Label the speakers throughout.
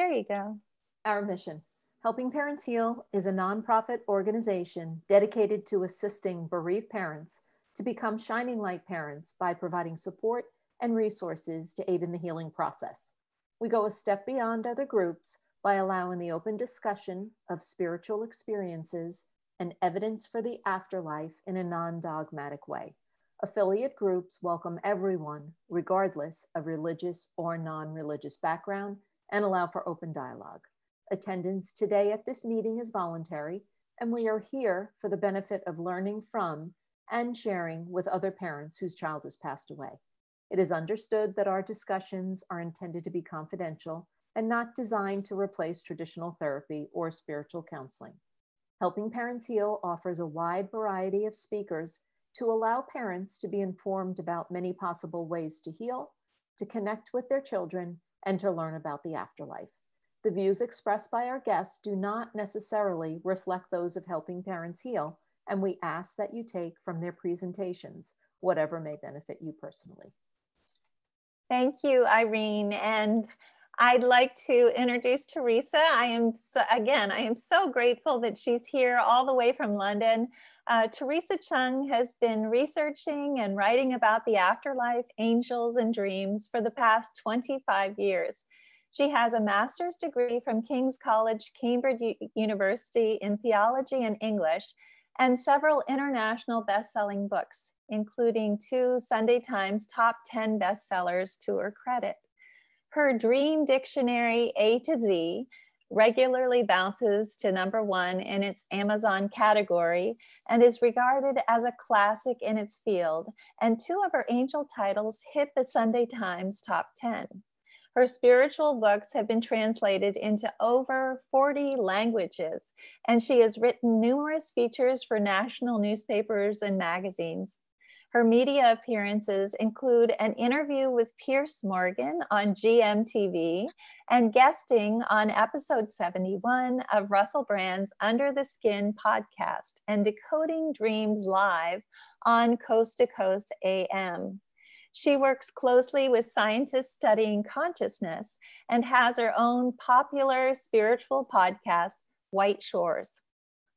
Speaker 1: There you go.
Speaker 2: Our mission Helping Parents Heal is a nonprofit organization dedicated to assisting bereaved parents to become shining light parents by providing support and resources to aid in the healing process. We go a step beyond other groups by allowing the open discussion of spiritual experiences and evidence for the afterlife in a non dogmatic way. Affiliate groups welcome everyone, regardless of religious or non religious background, and allow for open dialogue. Attendance today at this meeting is voluntary, and we are here for the benefit of learning from and sharing with other parents whose child has passed away. It is understood that our discussions are intended to be confidential and not designed to replace traditional therapy or spiritual counseling. Helping Parents Heal offers a wide variety of speakers to allow parents to be informed about many possible ways to heal, to connect with their children, and to learn about the afterlife. The views expressed by our guests do not necessarily reflect those of Helping Parents Heal, and we ask that you take from their presentations whatever may benefit you personally.
Speaker 1: Thank you, Irene. And I'd like to introduce Theresa. I am, so, again, I am so grateful that she's here all the way from London. Uh, Theresa Cheung has been researching and writing about the afterlife, angels, and dreams for the past 25 years. She has a master's degree from King's College, Cambridge U University in theology and English, and several international best-selling books, including two Sunday Times top 10 bestsellers to her credit. Her Dream Dictionary A to Z regularly bounces to number one in its Amazon category and is regarded as a classic in its field, and two of her angel titles hit the Sunday Times top 10. Her spiritual books have been translated into over 40 languages, and she has written numerous features for national newspapers and magazines. Her media appearances include an interview with Piers Morgan on GMTV and guesting on episode 71 of Russell Brand's Under the Skin podcast and Decoding Dreams Live on Coast to Coast AM. She works closely with scientists studying consciousness and has her own popular spiritual podcast, White Shores.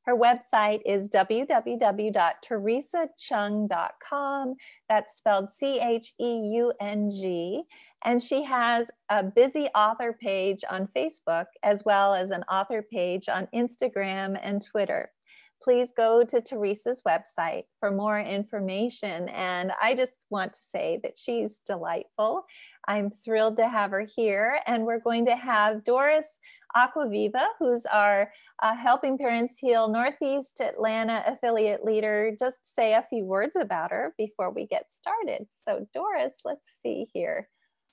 Speaker 1: Her website is www.theresacheung.com. That's spelled C H E U N G. And she has a busy author page on Facebook, as well as an author page on Instagram and Twitter please go to Theresa's website for more information. And I just want to say that she's delightful. I'm thrilled to have her here. And we're going to have Doris Acquaviva, who's our uh, Helping Parents Heal Northeast Atlanta affiliate leader, just say a few words about her before we get started. So, Doris, let's see here.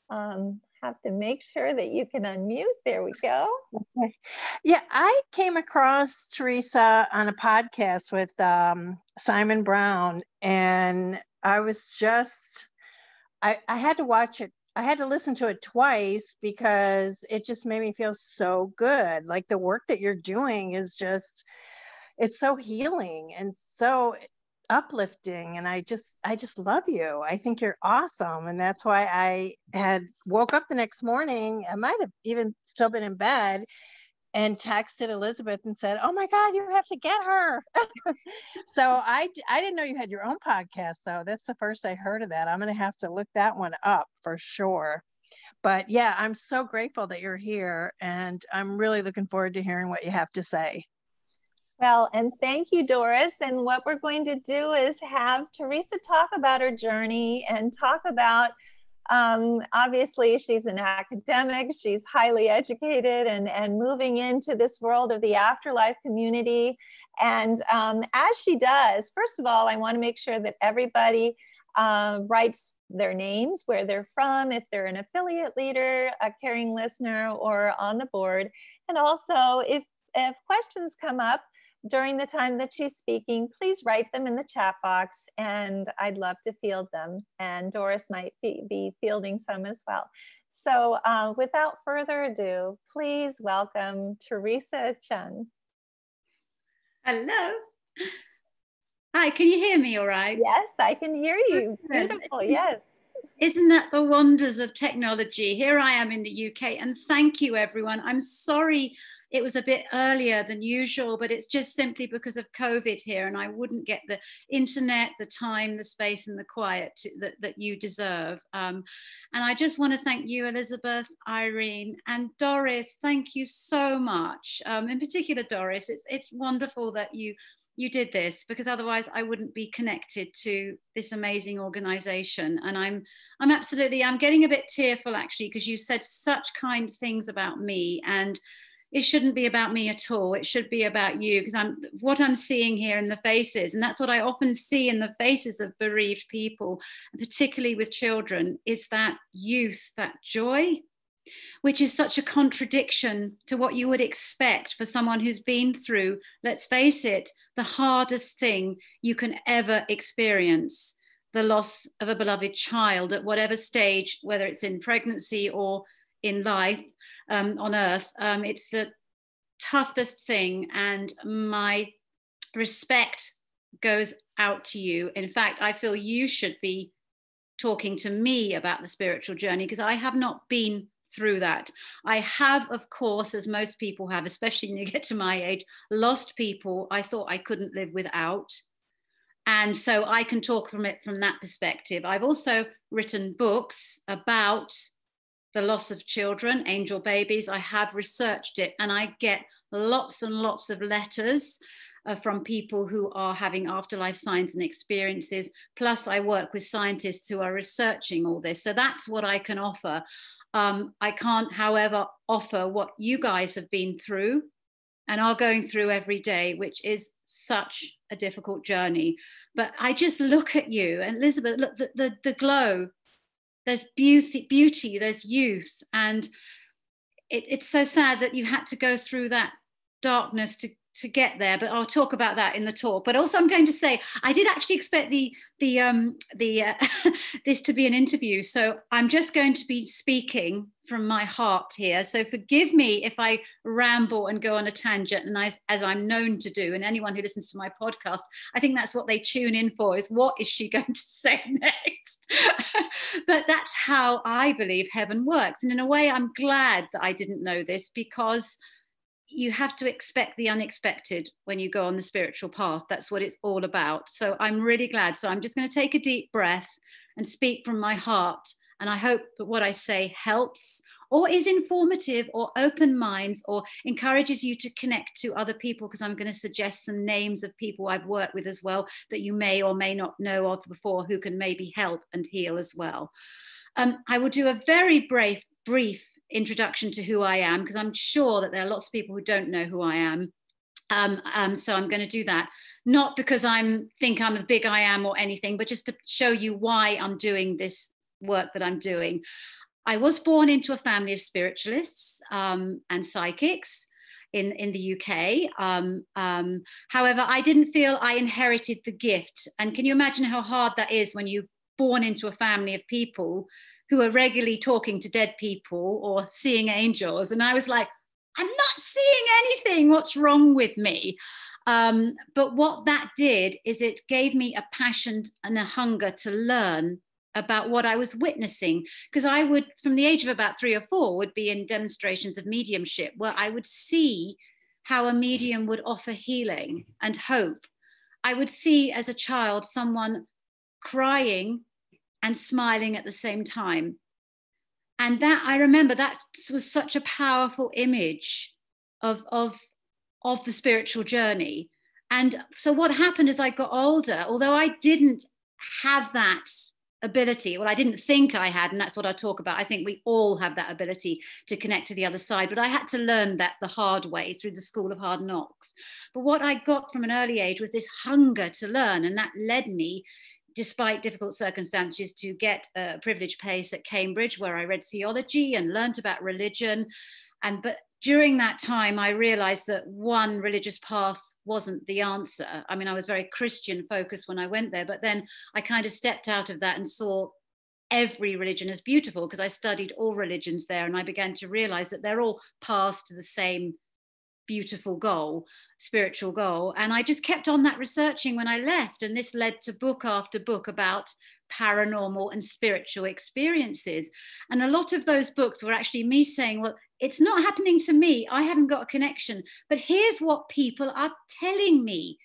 Speaker 1: Um, have to make sure that you can unmute. There we go.
Speaker 3: Yeah, I came across Theresa on a podcast with um, Simon Brown, and I was just, I, I had to watch it. I had to listen to it twice because it just made me feel so good. Like the work that you're doing is just, it's so healing and so uplifting and i just i just love you i think you're awesome and that's why i had woke up the next morning i might have even still been in bed and texted elizabeth and said oh my god you have to get her. So i i didn't know you had your own podcast though. That's the first i heard of that. I'm going to have to look that one up for sure. But yeah i'm so grateful that you're here and i'm really looking forward to hearing what you have to say.
Speaker 1: Well, and thank you, Doris. And what we're going to do is have Theresa talk about her journey and talk about um, obviously she's an academic she's highly educated and, and moving into this world of the afterlife community. And um, as she does first of all i want to make sure that everybody uh, writes their names where they're from if they're an affiliate leader a caring listener or on the board. And also if if questions come up during the time that she's speaking, please write them in the chat box and I'd love to field them. And Doris might be, be fielding some as well. So uh, without further ado, please welcome Theresa Cheung.
Speaker 4: Hello. Hi, can you hear me all right?
Speaker 1: Yes, I can hear you. Beautiful, yes.
Speaker 4: isn't that the wonders of technology? Here I am in the UK, and thank you, everyone. I'm sorry it was a bit earlier than usual, but it's just simply because of COVID here, and I wouldn't get the internet, the time, the space, and the quiet to, that, that you deserve. Um, and I just want to thank you, Elizabeth, Irene, and Doris. Thank you so much. Um, in particular, Doris, it's, it's wonderful that you you did this because otherwise I wouldn't be connected to this amazing organization. And I'm I'm absolutely I'm getting a bit tearful actually because you said such kind things about me and it shouldn't be about me at all. It should be about you because I'm what I'm seeing here in the faces, and that's what I often see in the faces of bereaved people, particularly with children, is that youth, that joy, which is such a contradiction to what you would expect for someone who's been through, let's face it, the hardest thing you can ever experience the loss of a beloved child at whatever stage, whether it's in pregnancy or in life um, on earth. Um, it's the toughest thing, and my respect goes out to you. In fact, I feel you should be talking to me about the spiritual journey because I have not been through that. I have, of course, as most people have, especially when you get to my age, lost people I thought I couldn't live without. And so I can talk from it from that perspective. I've also written books about the loss of children, angel babies. I have researched it and I get lots and lots of letters uh, from people who are having afterlife signs and experiences. Plus, I work with scientists who are researching all this. So that's what I can offer. Um, I can't, however, offer what you guys have been through and are going through every day, which is such a difficult journey. But I just look at you and Elizabeth, look, the, the, the glow, there's beauty, beauty, there's youth. And it, it's so sad that you had to go through that darkness to to get there but i'll talk about that in the talk. But also i'm going to say i did actually expect the the um the uh, this to be an interview. So i'm just going to be speaking from my heart here. So forgive me if i ramble and go on a tangent and I, as i'm known to do and anyone who listens to my podcast i think that's what they tune in for is what is she going to say next? But that's how i believe heaven works. And in a way i'm glad that i didn't know this because you have to expect the unexpected when you go on the spiritual path. That's what it's all about. So I'm really glad. So I'm just going to take a deep breath and speak from my heart. And I hope that what I say helps or is informative or open minds or encourages you to connect to other people because I'm going to suggest some names of people I've worked with as well that you may or may not know of before who can maybe help and heal as well. Um, I will do a very brave, brief introduction to who I am, because I'm sure that there are lots of people who don't know who I am. Um, um, so I'm going to do that, not because I'm think I'm a big I am or anything, but just to show you why I'm doing this work that I'm doing. I was born into a family of spiritualists um, and psychics in, in the UK. Um, um, however, I didn't feel I inherited the gift. And can you imagine how hard that is when you're born into a family of people who are regularly talking to dead people or seeing angels. And I was like, I'm not seeing anything. What's wrong with me? Um, but what that did is it gave me a passion and a hunger to learn about what I was witnessing. Because I would, from the age of about three or four, would be in demonstrations of mediumship where I would see how a medium would offer healing and hope. I would see as a child someone crying and smiling at the same time. And that I remember that was such a powerful image of, of, of the spiritual journey. And so what happened as I got older, although I didn't have that ability, well, I didn't think I had, and that's what I talk about. I think we all have that ability to connect to the other side, but I had to learn that the hard way through the school of hard knocks. But what I got from an early age was this hunger to learn, and that led me despite difficult circumstances, to get a privileged place at Cambridge, where I read theology and learned about religion. And but during that time, I realized that one religious path wasn't the answer. I mean, I was very Christian focused when I went there, but then I kind of stepped out of that and saw every religion as beautiful because I studied all religions there and I began to realize that they're all paths to the same beautiful goal, spiritual goal. And I just kept on that researching when I left. And this led to book after book about paranormal and spiritual experiences. And a lot of those books were actually me saying, well, it's not happening to me. I haven't got a connection. But here's what people are telling me.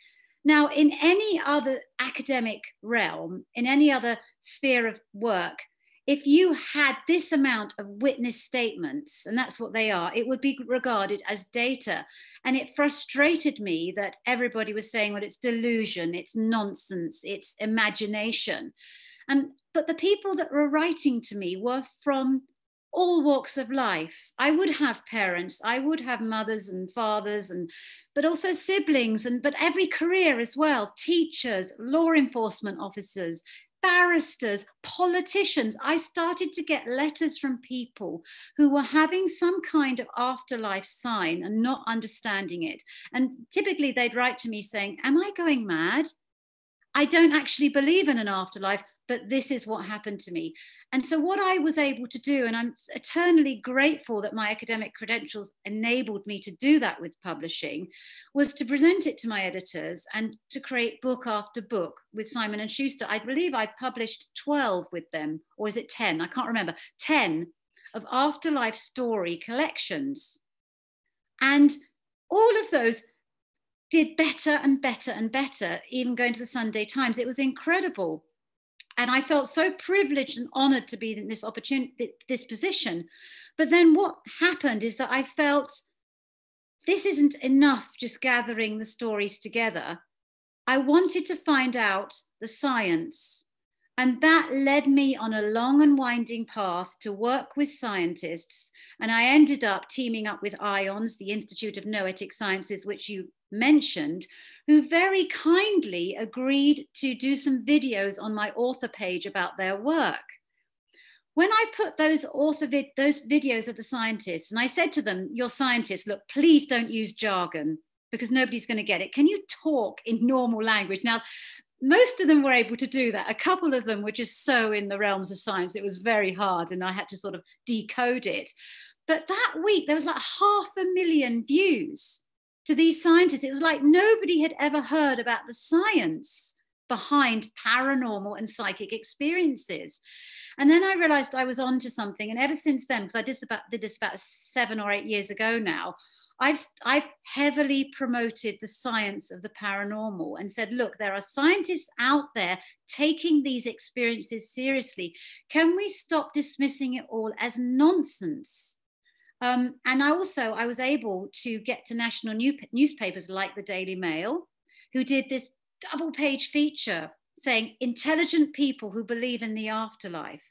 Speaker 4: Now, in any other academic realm, in any other sphere of work, if you had this amount of witness statements, and that's what they are, it would be regarded as data. And it frustrated me that everybody was saying, well, it's delusion, it's nonsense, it's imagination. And but the people that were writing to me were from all walks of life. I would have parents, I would have mothers and fathers and but also siblings and but every career as well, teachers, law enforcement officers, barristers, politicians. I started to get letters from people who were having some kind of afterlife sign and not understanding it. And typically they'd write to me saying, Am I going mad? I don't actually believe in an afterlife, but this is what happened to me. And so, what I was able to do, and I'm eternally grateful that my academic credentials enabled me to do that with publishing, was to present it to my editors and to create book after book with Simon and Schuster. I believe I published 12 with them, or is it 10? I can't remember. 10 of afterlife story collections. And all of those did better and better and better, even going to the Sunday Times. It was incredible and I felt so privileged and honored to be in this opportunity, this position. But then what happened is that I felt this isn't enough just gathering the stories together. I wanted to find out the science. And that led me on a long and winding path to work with scientists. And I ended up teaming up with IONS, the Institute of Noetic Sciences, which you mentioned, who very kindly agreed to do some videos on my author page about their work. When I put those author vid- those videos of the scientists, and I said to them, "You're scientists. Look, please don't use jargon because nobody's going to get it. Can you talk in normal language?" Now, most of them were able to do that. A couple of them were just so in the realms of science, it was very hard, and I had to sort of decode it. But that week, there was like half a million views to these scientists. It was like nobody had ever heard about the science behind paranormal and psychic experiences. And then I realized I was onto something. And ever since then, because I did, about, did this about seven or eight years ago now, I've, I've heavily promoted the science of the paranormal and said, look, there are scientists out there taking these experiences seriously. Can we stop dismissing it all as nonsense? Um, and I also, I was able to get to national new, newspapers like the Daily Mail, who did this double page feature saying intelligent people who believe in the afterlife.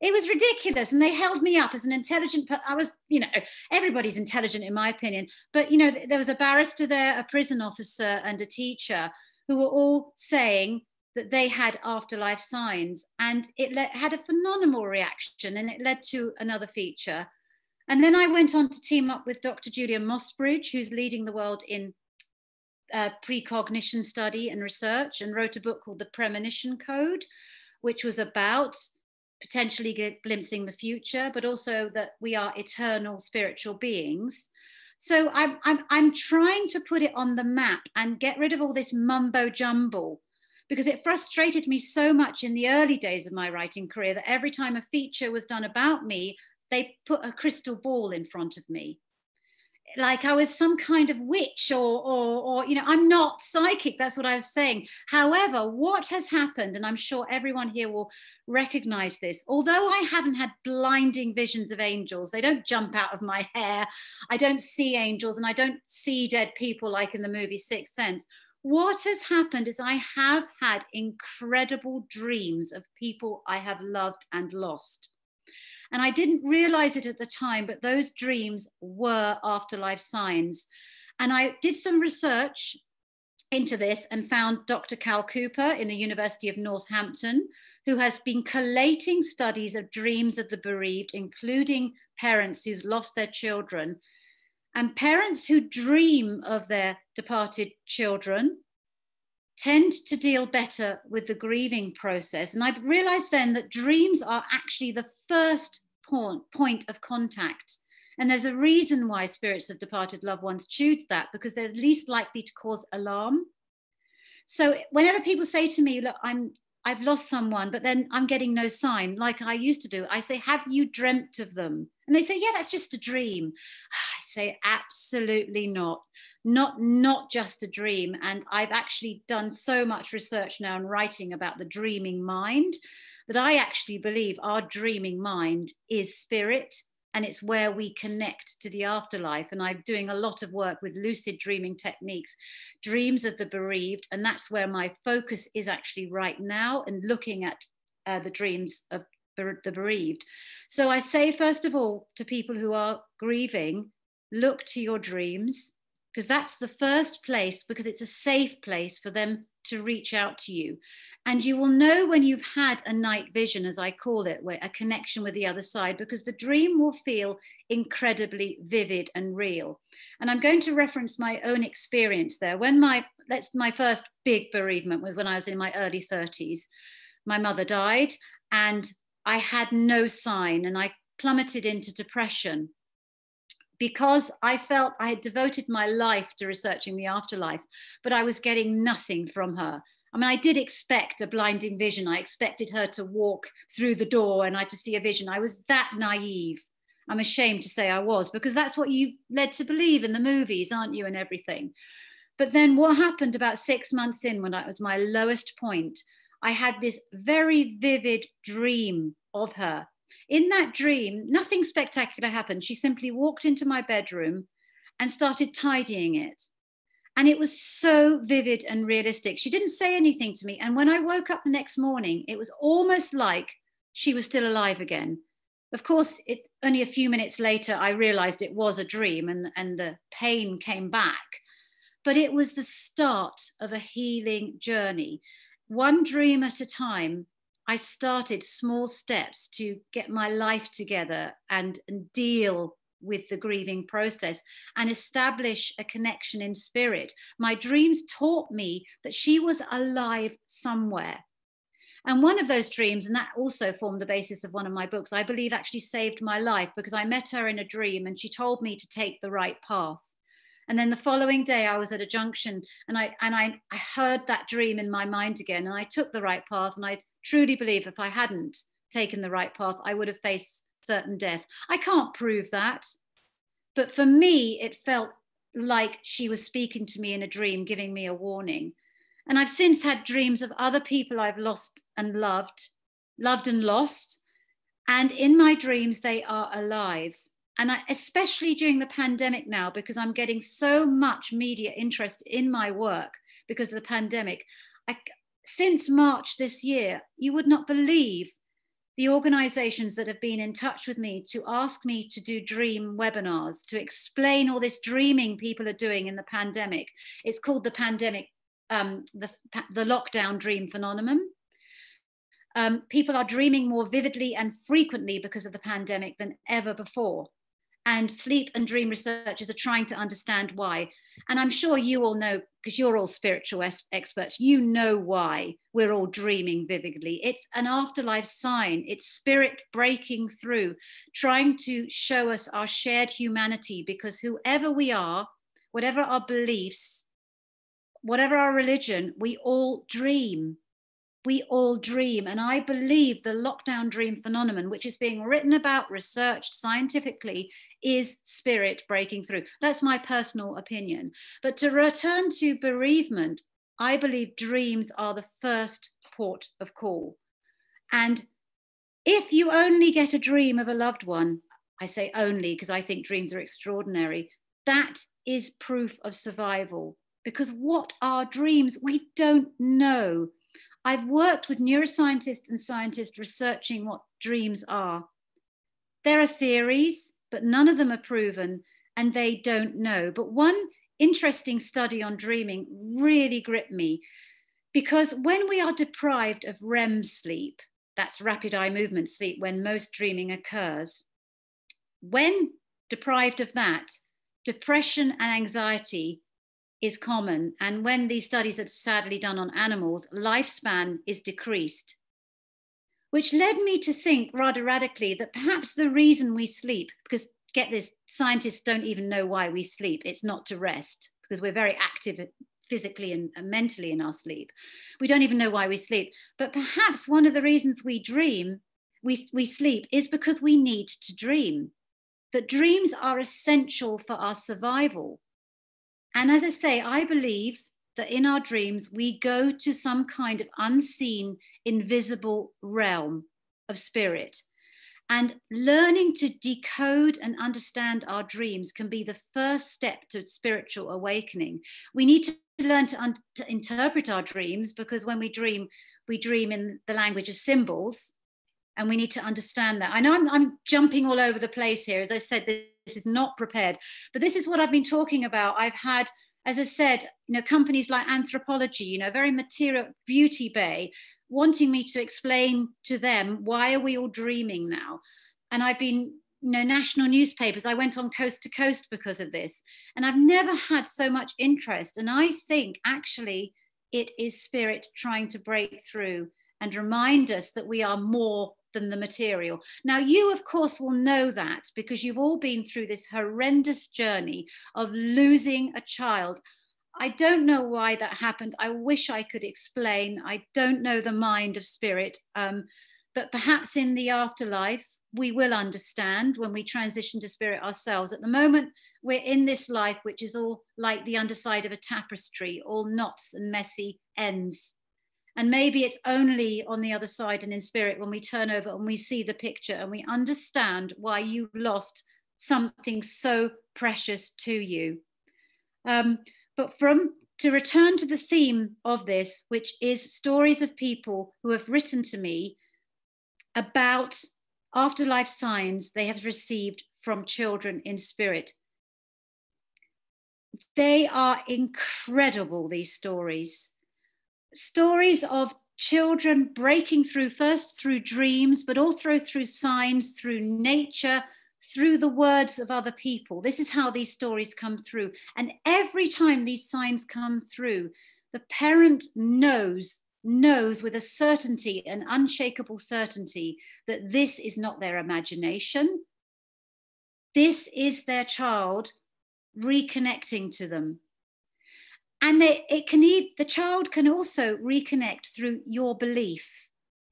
Speaker 4: It was ridiculous. And they held me up as an intelligent, I was, you know, everybody's intelligent in my opinion. But, you know, there was a barrister there, a prison officer and a teacher who were all saying that they had afterlife signs. And it had a phenomenal reaction and it led to another feature and then I went on to team up with Dr. Julia Mossbridge, who's leading the world in uh, precognition study and research, and wrote a book called The Premonition Code, which was about potentially glimpsing the future, but also that we are eternal spiritual beings. So I'm, I'm, I'm trying to put it on the map and get rid of all this mumbo jumble because it frustrated me so much in the early days of my writing career that every time a feature was done about me, they put a crystal ball in front of me like I was some kind of witch or, or, or, you know, I'm not psychic. That's what I was saying. However, what has happened, and I'm sure everyone here will recognize this, although I haven't had blinding visions of angels, they don't jump out of my hair. I don't see angels and I don't see dead people like in the movie Sixth Sense. What has happened is I have had incredible dreams of people I have loved and lost. And I didn't realize it at the time, but those dreams were afterlife signs. And I did some research into this and found Dr. Cal Cooper in the University of Northampton, who has been collating studies of dreams of the bereaved, including parents who's lost their children. And parents who dream of their departed children tend to deal better with the grieving process. And I realized then that dreams are actually the first point, point of contact. And there's a reason why spirits of departed loved ones choose that because they're least likely to cause alarm. So whenever people say to me, look, I'm I've lost someone, but then I'm getting no sign like I used to do. I say, Have you dreamt of them? And they say, Yeah, that's just a dream. I say, Absolutely not. Not, not just a dream. And I've actually done so much research now and writing about the dreaming mind that I actually believe our dreaming mind is spirit and it's where we connect to the afterlife. And I'm doing a lot of work with lucid dreaming techniques, dreams of the bereaved, and that's where my focus is actually right now and looking at uh, the dreams of the bereaved. So I say, first of all, to people who are grieving, look to your dreams, because that's the first place, because it's a safe place for them to reach out to you. And you will know when you've had a night vision, as I call it, where a connection with the other side, because the dream will feel incredibly vivid and real. And I'm going to reference my own experience there. When my that's my first big bereavement was when I was in my early 30s. My mother died, and I had no sign, and I plummeted into depression because I felt I had devoted my life to researching the afterlife, but I was getting nothing from her. I mean, I did expect a blinding vision. I expected her to walk through the door and I to see a vision. I was that naive. I'm ashamed to say I was because that's what you led to believe in the movies, aren't you, and everything. But then what happened about six months in when I was my lowest point, I had this very vivid dream of her. In that dream, nothing spectacular happened. She simply walked into my bedroom and started tidying it. And it was so vivid and realistic. She didn't say anything to me. And when I woke up the next morning, it was almost like she was still alive again. Of course, it, only a few minutes later, I realized it was a dream and, and the pain came back. But it was the start of a healing journey. One dream at a time, I started small steps to get my life together and, and deal with the grieving process and establish a connection in spirit. My dreams taught me that she was alive somewhere. And one of those dreams, and that also formed the basis of one of my books, I believe actually saved my life because I met her in a dream and she told me to take the right path. And then the following day, I was at a junction and I and I, I heard that dream in my mind again, and I took the right path. And I truly believe if I hadn't taken the right path, I would have faced certain death. I can't prove that. But for me, it felt like she was speaking to me in a dream, giving me a warning. And I've since had dreams of other people I've lost and loved, loved and lost. And in my dreams, they are alive. And I, especially during the pandemic now, because I'm getting so much media interest in my work because of the pandemic. I, since March this year, you would not believe the organizations that have been in touch with me to ask me to do dream webinars to explain all this dreaming people are doing in the pandemic. It's called the pandemic, um, the, the lockdown dream phenomenon. Um, people are dreaming more vividly and frequently because of the pandemic than ever before. And sleep and dream researchers are trying to understand why. And I'm sure you all know, because you're all spiritual experts, you know why we're all dreaming vividly. It's an afterlife sign, it's spirit breaking through, trying to show us our shared humanity, because whoever we are, whatever our beliefs, whatever our religion, we all dream we all dream. And I believe the lockdown dream phenomenon, which is being written about, researched scientifically, is spirit breaking through. That's my personal opinion. But to return to bereavement, I believe dreams are the first port of call. And if you only get a dream of a loved one, I say only because I think dreams are extraordinary, that is proof of survival. Because what are dreams? We don't know. I've worked with neuroscientists and scientists researching what dreams are. There are theories, but none of them are proven and they don't know. But one interesting study on dreaming really gripped me because when we are deprived of REM sleep, that's rapid eye movement sleep, when most dreaming occurs, when deprived of that, depression and anxiety is common. And when these studies are sadly done on animals, lifespan is decreased, which led me to think rather radically that perhaps the reason we sleep, because get this, scientists don't even know why we sleep, it's not to rest, because we're very active physically and, mentally in our sleep. We don't even know why we sleep. But perhaps one of the reasons we dream, we, we sleep, is because we need to dream. That dreams are essential for our survival. And as I say, I believe that in our dreams, we go to some kind of unseen, invisible realm of spirit. And learning to decode and understand our dreams can be the first step to spiritual awakening. We need to learn to, un- to interpret our dreams because when we dream, we dream in the language of symbols and we need to understand that. I know I'm, I'm, jumping all over the place here. As I said, is not prepared, but this is what I've been talking about. I've had as I said, you know, companies like Anthropologie, you know, very material beauty bay, wanting me to explain to them why are we all dreaming now? And I've been, you know, national newspapers. I went on coast to coast because of this, and I've never had so much interest. And I think actually it is spirit trying to break through and remind us that we are more than the material. Now, you, of course, will know that because you've all been through this horrendous journey of losing a child. I don't know why that happened. I wish I could explain. I don't know the mind of spirit, um, but perhaps in the afterlife, we will understand when we transition to spirit ourselves. At the moment, we're in this life, which is all like the underside of a tapestry, all knots and messy ends. And maybe it's only on the other side and in spirit when we turn over and we see the picture and we understand why you lost something so precious to you. Um, but from to return to the theme of this, which is stories of people who have written to me about afterlife signs they have received from children in spirit. They are incredible, these stories stories of children breaking through first through dreams, but also through signs, through nature, through the words of other people. This is how these stories come through. And every time these signs come through, the parent knows knows with a certainty an unshakable certainty that this is not their imagination this is their child reconnecting to them and they, it can the child can also reconnect through your belief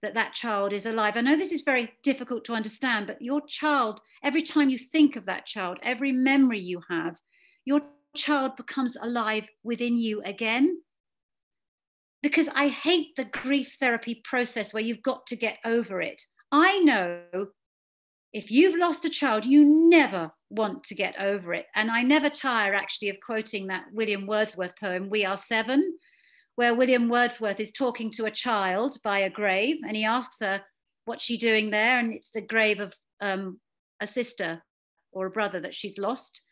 Speaker 4: that that child is alive. I know this is very difficult to understand but your child every time you think of that child every memory you have your child becomes alive within you again. Because i hate the grief therapy process where you've got to get over it. I know if you've lost a child, you never want to get over it. And I never tire actually of quoting that William Wordsworth poem, We Are Seven, where William Wordsworth is talking to a child by a grave and he asks her, What's she doing there? And it's the grave of um, a sister or a brother that she's lost.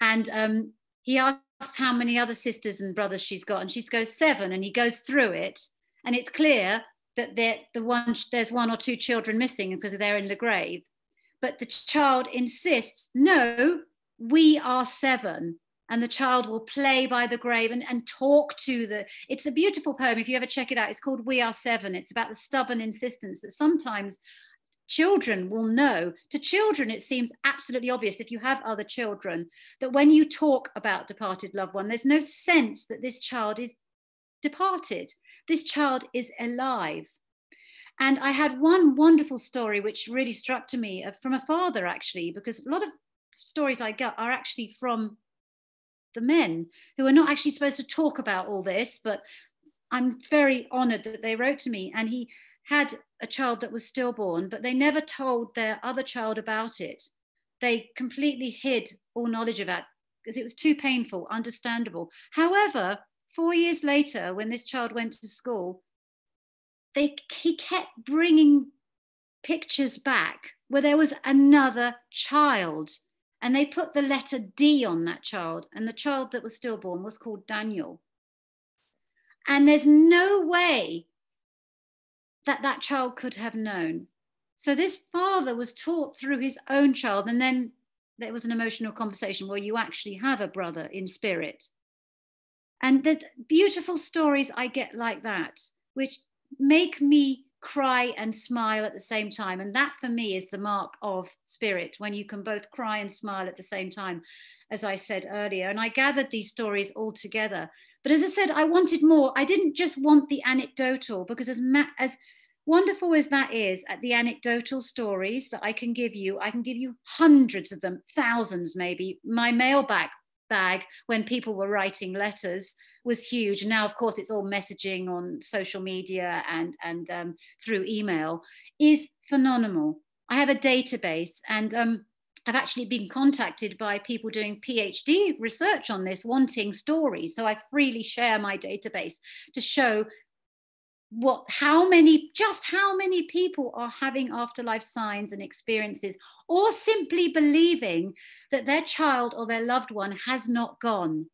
Speaker 4: And um, he asks how many other sisters and brothers she's got. And she goes, Seven. And he goes through it. And it's clear that the one, there's one or two children missing because they're in the grave but the child insists, no, we are seven. And the child will play by the grave and, and talk to the. It's a beautiful poem. If you ever check it out, it's called We Are Seven. It's about the stubborn insistence that sometimes children will know. To children, it seems absolutely obvious if you have other children that when you talk about departed loved one, there's no sense that this child is departed. This child is alive. And I had one wonderful story which really struck to me uh, from a father, actually, because a lot of stories I get are actually from the men who are not actually supposed to talk about all this, but I'm very honored that they wrote to me. And he had a child that was stillborn, but they never told their other child about it. They completely hid all knowledge of that because it was too painful, understandable. However, four years later, when this child went to school, they, he kept bringing pictures back where there was another child. And they put the letter D on that child, and the child that was stillborn was called Daniel. And there's no way that that child could have known. So this father was taught through his own child, and then there was an emotional conversation where you actually have a brother in spirit. And the beautiful stories I get like that, which make me cry and smile at the same time. And that for me is the mark of spirit when you can both cry and smile at the same time. as I said earlier. And I gathered these stories all together. But as I said, I wanted more. I didn't just want the anecdotal because as, as wonderful as that is at the anecdotal stories that I can give you, I can give you hundreds of them, thousands maybe. My mailbag bag when people were writing letters was huge. And now, of course, it's all messaging on social media and, and um, through email is phenomenal. I have a database and um, I've actually been contacted by people doing PhD research on this, wanting stories. So I freely share my database to show what how many just how many people are having afterlife signs and experiences or simply believing that their child or their loved one has not gone.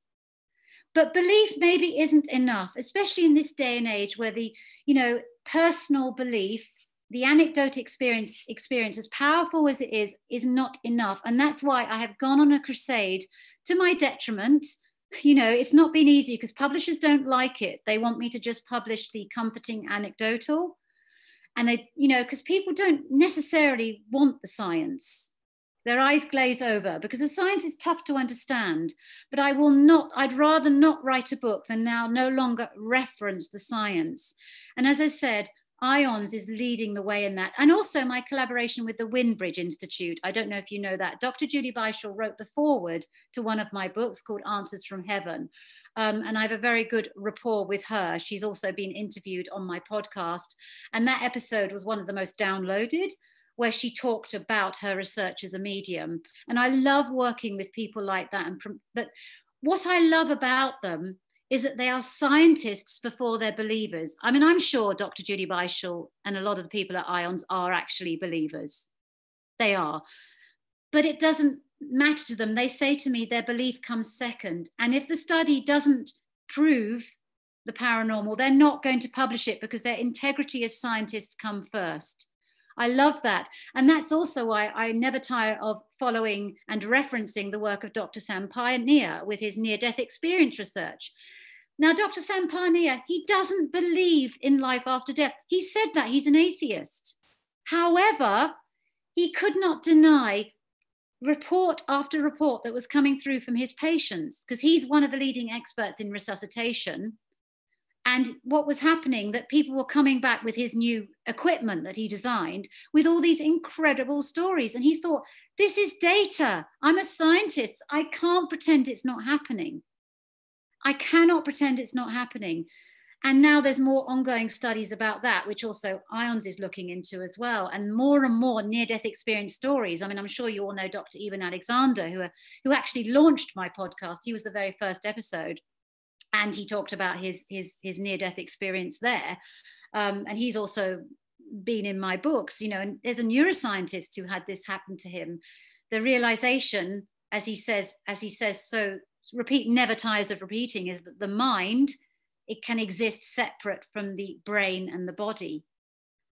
Speaker 4: But belief maybe isn't enough especially in this day and age where the you know personal belief the anecdote experience experience as powerful as it is is not enough. And that's why i have gone on a crusade to my detriment you know, it's not been easy because publishers don't like it. They want me to just publish the comforting anecdotal. And they, you know, because people don't necessarily want the science. Their eyes glaze over because the science is tough to understand. But I will not, I'd rather not write a book than now no longer reference the science. And as I said, IONS is leading the way in that. And also my collaboration with the Windbridge Institute. I don't know if you know that. Dr. Julie Beischel wrote the foreword to one of my books called Answers from Heaven. Um, and I have a very good rapport with her. She's also been interviewed on my podcast. And that episode was one of the most downloaded, where she talked about her research as a medium. And I love working with people like that. And but what I love about them is that they are scientists before they're believers. I mean, I'm sure Dr. Judy Beischel and a lot of the people at IONS are actually believers. They are. But it doesn't matter to them. They say to me their belief comes second. And if the study doesn't prove the paranormal, they're not going to publish it because their integrity as scientists come first. I love that. And that's also why I never tire of following and referencing the work of Dr. Sam Parnia with his near death experience research. Now, Dr. Sam Parnia, he doesn't believe in life after death. He said that he's an atheist. However, he could not deny report after report that was coming through from his patients because he's one of the leading experts in resuscitation and what was happening that people were coming back with his new equipment that he designed with all these incredible stories and he thought this is data i'm a scientist i can't pretend it's not happening i cannot pretend it's not happening. And now there's more ongoing studies about that which also ions is looking into as well. And more and more near death experience stories. I mean i'm sure you all know dr eben alexander who, who actually launched my podcast. He was the very first episode. And he talked about his his his near death experience there. Um, and he's also been in my books you know and there's a neuroscientist who had this happen to him. The realization as he says as he says so repeat never tires of repeating is that the mind it can exist separate from the brain and the body.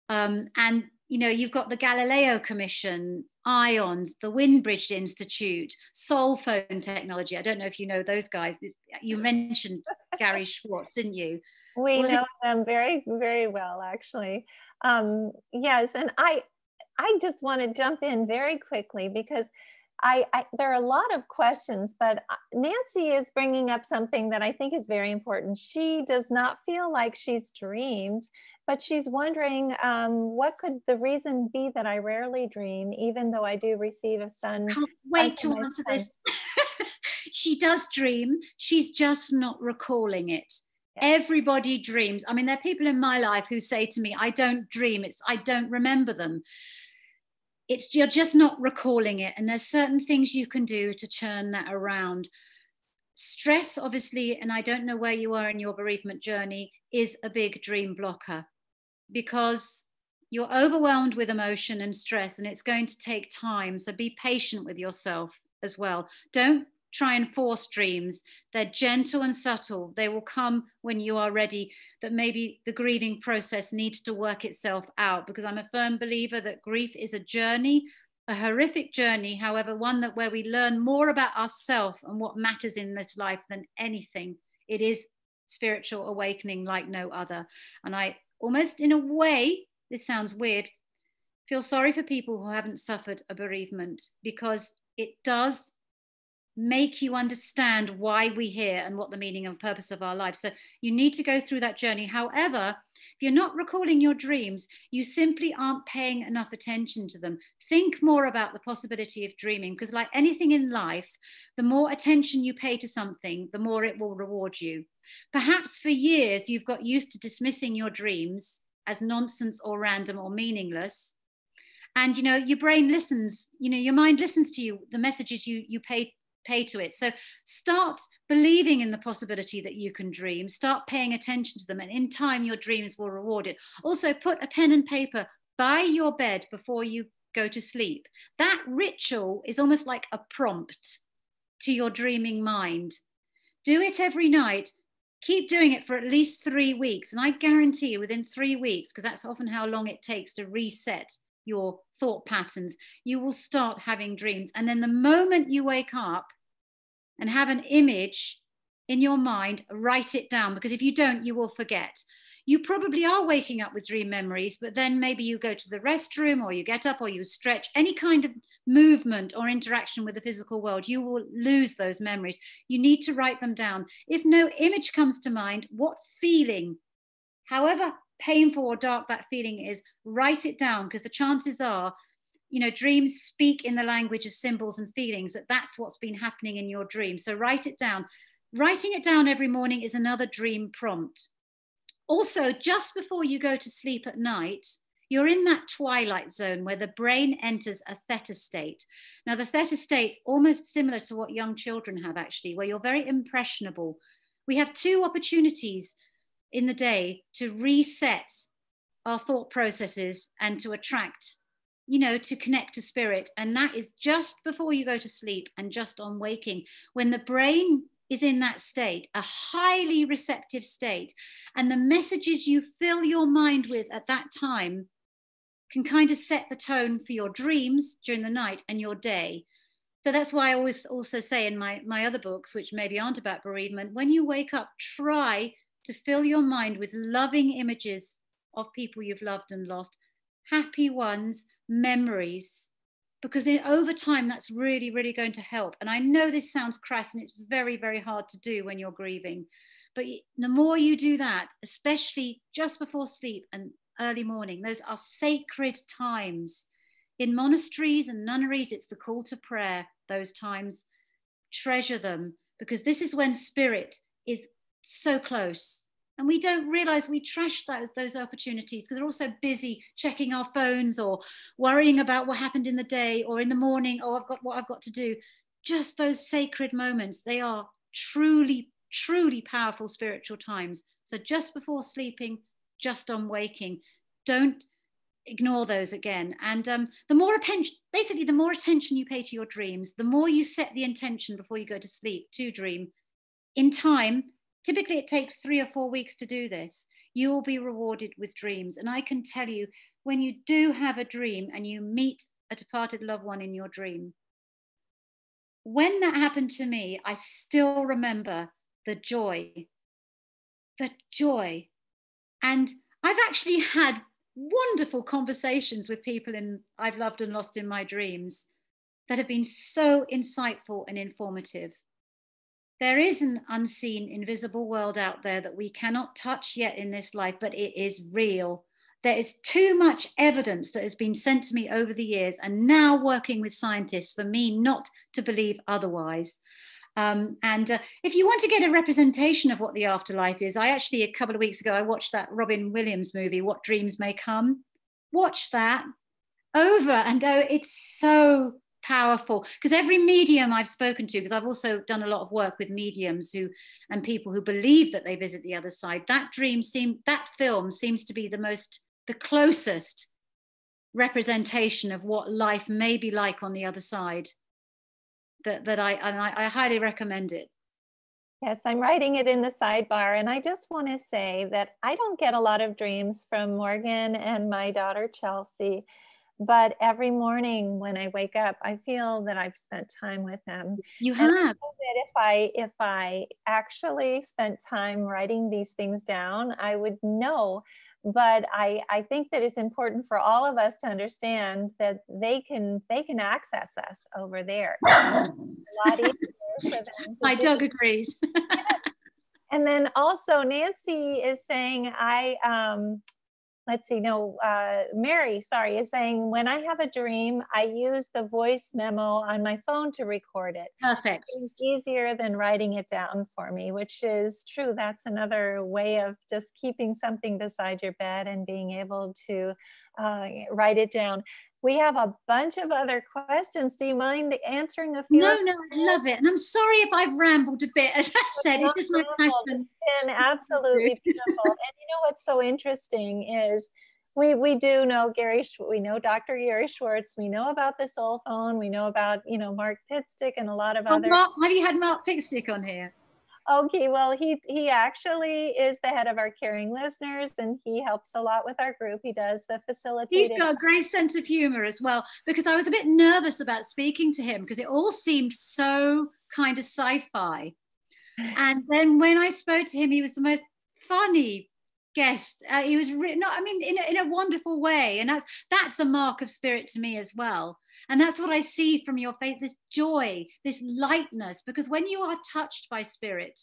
Speaker 4: Um, and you know you've got the galileo commission ions the windbridge institute soul phone technology. I don't know if you know those guys. You mentioned gary schwartz didn't you?
Speaker 1: We know it? them very very well actually. Um, yes and i i just want to jump in very quickly because I, I, there are a lot of questions, but uh, Nancy is bringing up something that I think is very important. She does not feel like she's dreamed but she's wondering um, what could the reason be that I rarely dream, even though I do receive a son.
Speaker 4: Can't wait to answer this. she does dream, she's just not recalling it. Everybody dreams. I mean, there are people in my life who say to me, I don't dream, it's I don't remember them. It's you're just not recalling it. And there's certain things you can do to turn that around stress obviously and i don't know where you are in your bereavement journey is a big dream blocker because you're overwhelmed with emotion and stress and it's going to take time. So be patient with yourself as well. Don't try and force dreams. They're gentle and subtle. They will come when you are ready, that maybe the grieving process needs to work itself out because I'm a firm believer that grief is a journey, a horrific journey, however, one that where we learn more about ourselves and what matters in this life than anything. It is spiritual awakening like no other. And I almost in a way, this sounds weird, feel sorry for people who haven't suffered a bereavement because it does make you understand why we're here and what the meaning and purpose of our life. So you need to go through that journey. However, if you're not recalling your dreams, you simply aren't paying enough attention to them. Think more about the possibility of dreaming because, like anything in life, the more attention you pay to something, the more it will reward you. Perhaps for years you've got used to dismissing your dreams as nonsense or random or meaningless and you know your brain listens you know your mind listens to you the messages you you pay pay to it. So start believing in the possibility that you can dream, start paying attention to them, and in time, your dreams will reward it. Also, put a pen and paper by your bed before you go to sleep. That ritual is almost like a prompt to your dreaming mind. Do it every night. Keep doing it for at least three weeks. And I guarantee you, within three weeks, because that's often how long it takes to reset your thought patterns, you will start having dreams. And then the moment you wake up and have an image in your mind, write it down because if you don't, you will forget. You probably are waking up with dream memories, but then maybe you go to the restroom or you get up or you stretch, any kind of movement or interaction with the physical world, you will lose those memories. You need to write them down. If no image comes to mind, what feeling, however painful or dark that feeling is, write it down because the chances are, you know, dreams speak in the language of symbols and feelings, that that's what's been happening in your dream. So write it down. Writing it down every morning is another dream prompt. Also, just before you go to sleep at night, you're in that twilight zone where the brain enters a theta state. Now, the theta state almost similar to what young children have actually, where you're very impressionable. We have two opportunities in the day to reset our thought processes and to attract you know to connect to spirit. And that is just before you go to sleep and just on waking when the brain is in that state a highly receptive state. And the messages you fill your mind with at that time can kind of set the tone for your dreams during the night and your day. So that's why i always also say in my my other books which maybe aren't about bereavement when you wake up try to fill your mind with loving images of people you've loved and lost, happy ones, memories, because in, over time that's really, really going to help. And I know this sounds crass and it's very, very hard to do when you're grieving. But the more you do that, especially just before sleep and early morning, those are sacred times. In monasteries and nunneries, it's the call to prayer, those times. Treasure them because this is when spirit is so close. And we don't realize we trash those, those opportunities because we're also busy checking our phones or worrying about what happened in the day or in the morning, oh, I've got what I've got to do. Just those sacred moments, they are truly, truly powerful spiritual times. So just before sleeping, just on waking, don't ignore those again. And um, the more attention, basically, the more attention you pay to your dreams, the more you set the intention before you go to sleep to dream. In time, Typically, it takes three or four weeks to do this. You will be rewarded with dreams. And I can tell you, when you do have a dream and you meet a departed loved one in your dream, when that happened to me, I still remember the joy, the joy. And I've actually had wonderful conversations with people in I've loved and lost in my dreams that have been so insightful and informative. There is an unseen, invisible world out there that we cannot touch yet in this life, but it is real. There is too much evidence that has been sent to me over the years, and now working with scientists for me not to believe otherwise. Um, and uh, if you want to get a representation of what the afterlife is, I actually, a couple of weeks ago, I watched that Robin Williams movie, What Dreams May Come. Watch that over and over. It's so powerful because every medium I've spoken to, because I've also done a lot of work with mediums who and people who believe that they visit the other side, that dream seem that film seems to be the most the closest representation of what life may be like on the other side that, that I and I, I highly recommend it.
Speaker 1: Yes, I'm writing it in the sidebar. And I just want to say that I don't get a lot of dreams from Morgan and my daughter Chelsea but every morning when I wake up, I feel that I've spent time with him.
Speaker 4: You have. that
Speaker 1: if I if I actually spent time writing these things down, I would know. But I I think that it's important for all of us to understand that they can they can access us over there.
Speaker 4: My dog agrees.
Speaker 1: and then also Nancy is saying, I, um, let's see, no, uh, Mary, sorry, is saying, when I have a dream, I use the voice memo on my phone to record it.
Speaker 4: Perfect.
Speaker 1: It's easier than writing it down for me, which is true. That's another way of just keeping something beside your bed and being able to uh, write it down. We have a bunch of other questions. Do you mind answering a few?
Speaker 4: No, no, I love it. And I'm sorry if I've rambled a bit. As I said, it's just my passion.
Speaker 1: It's been absolutely beautiful. and you know what's so interesting is we we do know Gary. We know Dr. Gary Schwartz. We know about the soul phone. We know about you know Mark Pitstick and a lot of
Speaker 4: oh,
Speaker 1: other.
Speaker 4: Mark, have you had Mark Pitstick on here?
Speaker 1: Okay, well, he he actually is the head of our caring listeners, and he helps a lot with our group. He does the facilitating.
Speaker 4: He's got a great sense of humor as well, because I was a bit nervous about speaking to him because it all seemed so kind of sci-fi. And then when I spoke to him, he was the most funny guest. Uh, he was re- not, I mean, in a, in a wonderful way, and that's that's a mark of spirit to me as well. And that's what I see from your face this joy, this lightness, because when you are touched by spirit,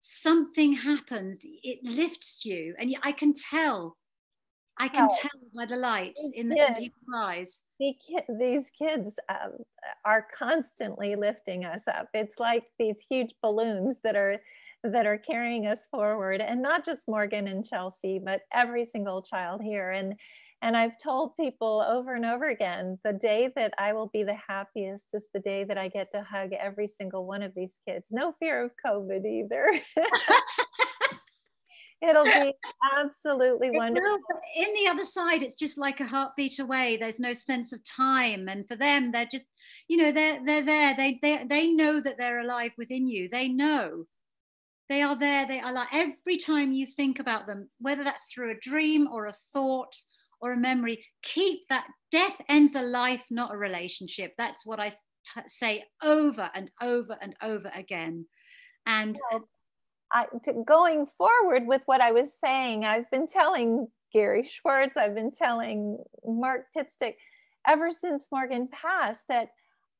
Speaker 4: something happens, it lifts you. And I can tell, I can oh, tell by the light in the in people's eyes.
Speaker 1: These kids um, are constantly lifting us up. It's like these huge balloons that are that are carrying us forward and not just morgan and chelsea but every single child here and and I've told people over and over again the day that I will be the happiest is the day that I get to hug every single one of these kids. No fear of COVID either. It'll be absolutely wonderful.
Speaker 4: in the other side, it's just like a heartbeat away. There's no sense of time. And for them, they're just, you know, they're they're there. They they they know that they're alive within you. They know. They are there. They are like every time you think about them, whether that's through a dream or a thought or a memory, keep that death ends a life, not a relationship. That's what I say over and over and over again. And
Speaker 1: I, going forward with what I was saying, I've been telling Gary Schwartz, I've been telling Mark Pitstick ever since Morgan passed that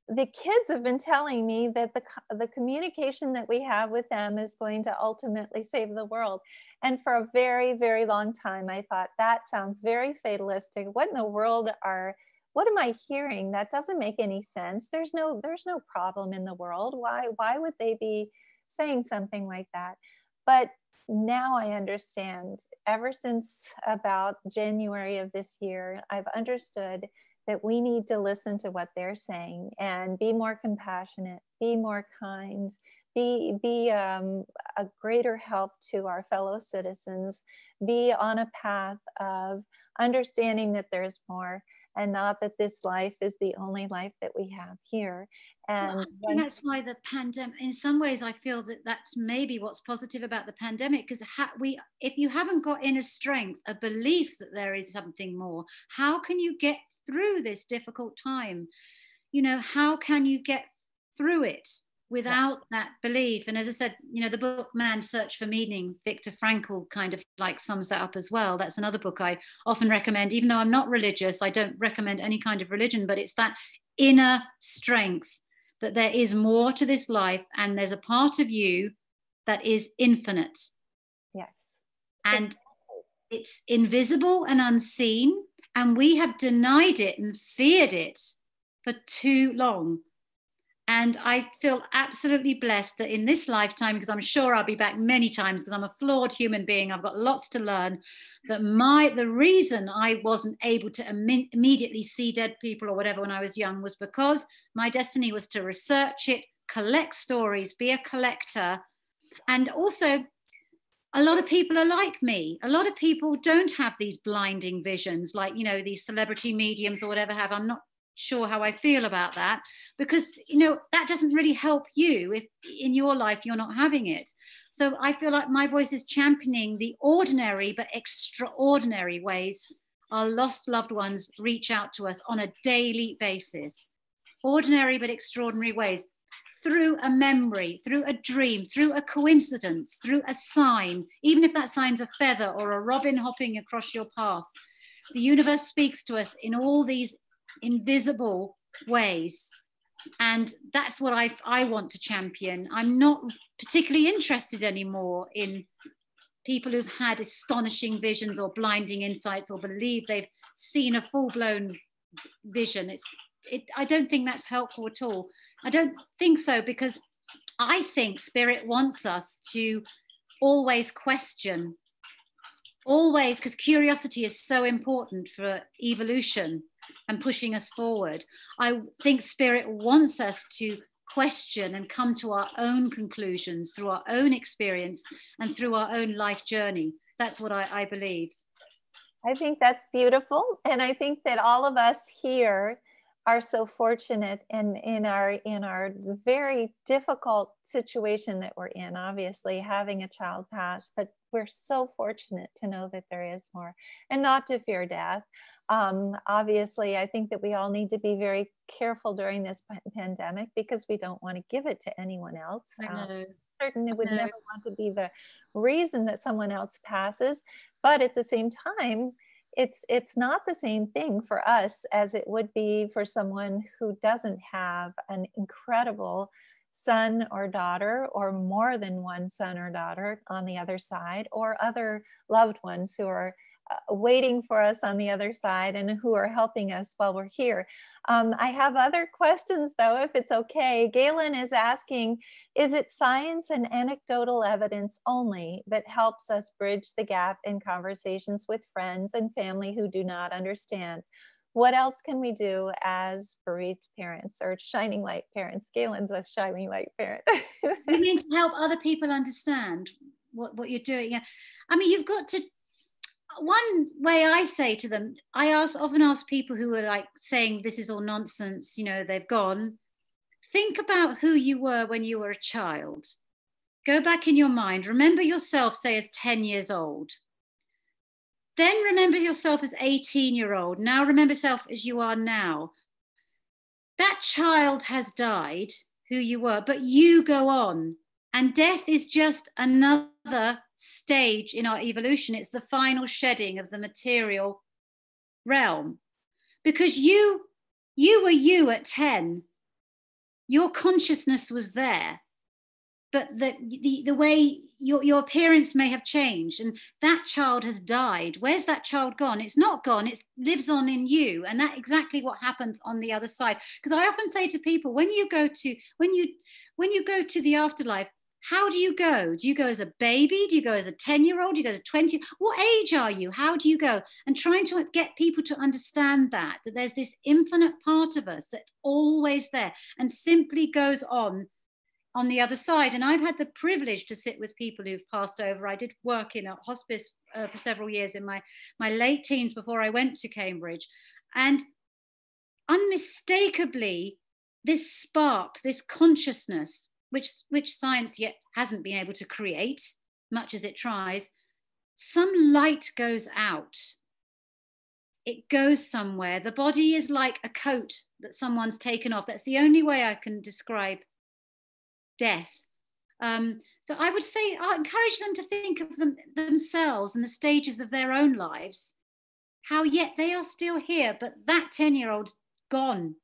Speaker 1: the kids have been telling me that the, the communication that we have with them is going to ultimately save the world. And for a very, very long time, I thought that sounds very fatalistic. What in the world are, what am I hearing? That doesn't make any sense. There's no, there's no problem in the world. Why, why would they be saying something like that? But now I understand. Ever since about January of this year, I've understood that we need to listen to what they're saying and be more compassionate, be more kind, be, be um, a greater help to our fellow citizens, be on a path of understanding that there's more and not that this life is the only life that we have here. And
Speaker 4: well, that's why the pandemic, in some ways, I feel that that's maybe what's positive about the pandemic, because ha- we, if you haven't got inner strength, a belief that there is something more, how can you get through this difficult time you know how can you get through it without that belief? And as i said you know the book man's search for meaning viktor frankl kind of like sums that up as well. That's another book i often recommend. Even though i'm not religious i don't recommend any kind of religion but it's that inner strength that there is more to this life and there's a part of you that is infinite.
Speaker 1: Yes.
Speaker 4: And it's invisible and unseen and we have denied it and feared it for too long. And I feel absolutely blessed that in this lifetime, because I'm sure I'll be back many times because I'm a flawed human being, I've got lots to learn. That my the reason I wasn't able to Im- immediately see dead people or whatever when I was young was because my destiny was to research it, collect stories, be a collector, and also a lot of people are like me. A lot of people don't have these blinding visions, like, you know, these celebrity mediums or whatever have. I'm not sure how I feel about that because, you know, that doesn't really help you if in your life you're not having it. So I feel like my voice is championing the ordinary but extraordinary ways our lost loved ones reach out to us on a daily basis. Ordinary but extraordinary ways through a memory, through a dream, through a coincidence, through a sign, even if that sign's a feather or a robin hopping across your path. The universe speaks to us in all these invisible ways. and that's what I, I want to champion. I'm not particularly interested anymore in people who've had astonishing visions or blinding insights or believe they've seen a full-blown vision. It's, it, I don't think that's helpful at all. I don't think so because I think spirit wants us to always question, always, because curiosity is so important for evolution and pushing us forward. I think spirit wants us to question and come to our own conclusions through our own experience and through our own life journey. That's what I, I believe.
Speaker 1: I think that's beautiful. And I think that all of us here are so fortunate in in our in our very difficult situation that we're in obviously having a child pass but we're so fortunate to know that there is more and not to fear death. Um, obviously i think that we all need to be very careful during this pandemic because we don't want to give it to anyone else.
Speaker 4: I know. Um,
Speaker 1: certainly would never want to be the reason that someone else passes but at the same time it's it's not the same thing for us as it would be for someone who doesn't have an incredible son or daughter or more than one son or daughter on the other side or other loved ones who are waiting for us on the other side and who are helping us while we're here. Um, I have other questions though, if it's okay. Galen is asking, is it science and anecdotal evidence only that helps us bridge the gap in conversations with friends and family who do not understand? What else can we do as bereaved parents or shining light parents? Galen's a shining light parent.
Speaker 4: we need to help other people understand what, what you're doing? Yeah. I mean, you've got to one way I say to them, I ask often ask people who are like saying this is all nonsense, you know, they've gone. Think about who you were when you were a child. Go back in your mind. Remember yourself, say, as 10 years old. Then remember yourself as 18 year old. Now remember yourself as you are now. That child has died, who you were, but you go on. And death is just another stage in our evolution. It's the final shedding of the material realm. Because you, you were you at 10. Your consciousness was there. But the, the, the way your, your appearance may have changed and that child has died. Where's that child gone? It's not gone, it lives on in you. And that exactly what happens on the other side. Because I often say to people, when you go to, when you, when you go to the afterlife, how do you go? Do you go as a baby? Do you go as a 10 year old? Do you go to 20? What age are you? How do you go? And trying to get people to understand that, that there's this infinite part of us that's always there and simply goes on on the other side. And I've had the privilege to sit with people who've passed over. I did work in a hospice uh, for several years in my, my late teens before I went to Cambridge. And unmistakably, this spark, this consciousness which, which science yet hasn't been able to create, much as it tries, some light goes out. It goes somewhere. The body is like a coat that someone's taken off. That's the only way I can describe death. Um, so I would say I encourage them to think of them themselves and the stages of their own lives, how yet they are still here, but that 10 year old gone,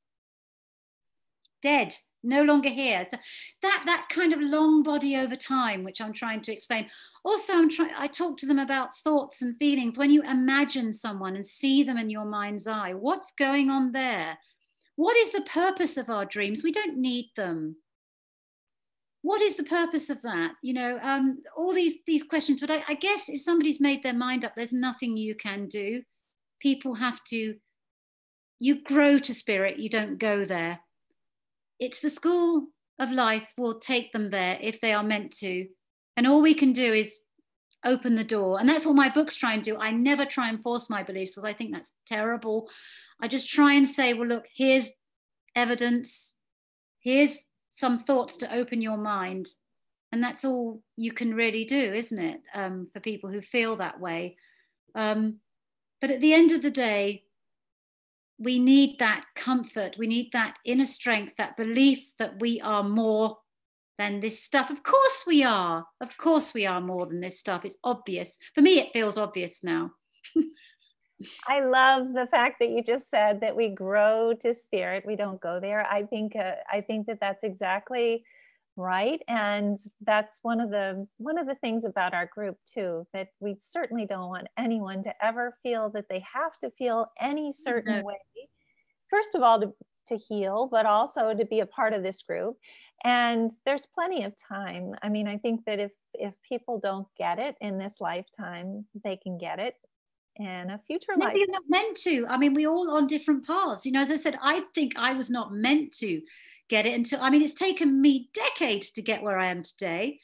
Speaker 4: dead, no longer here. So that that kind of long body over time, which I'm trying to explain. Also, I'm trying. I talk to them about thoughts and feelings. When you imagine someone and see them in your mind's eye, what's going on there? What is the purpose of our dreams? We don't need them. What is the purpose of that? You know, um, all these these questions. But I, I guess if somebody's made their mind up, there's nothing you can do. People have to. You grow to spirit. You don't go there it's the school of life will take them there if they are meant to. And all we can do is open the door. And that's what my books try and do. I never try and force my beliefs because I think that's terrible. I just try and say, well, look, here's evidence, here's some thoughts to open your mind. And that's all you can really do, isn't it? Um, for people who feel that way. Um, but at the end of the day, we need that comfort, we need that inner strength, that belief that we are more than this stuff. Of course we are. Of course we are more than this stuff. It's obvious. For me, it feels obvious now.
Speaker 1: I love the fact that you just said that we grow to spirit. We don't go there. I think uh, I think that that's exactly right and that's one of the one of the things about our group too that we certainly don't want anyone to ever feel that they have to feel any certain mm-hmm. way first of all to, to heal but also to be a part of this group and there's plenty of time i mean i think that if if people don't get it in this lifetime they can get it in a future
Speaker 4: Maybe
Speaker 1: life.
Speaker 4: you're not meant to. I mean, we're all on different paths. You know, as I said, I think I was not meant to get it until, I mean, it's taken me decades to get where I am today,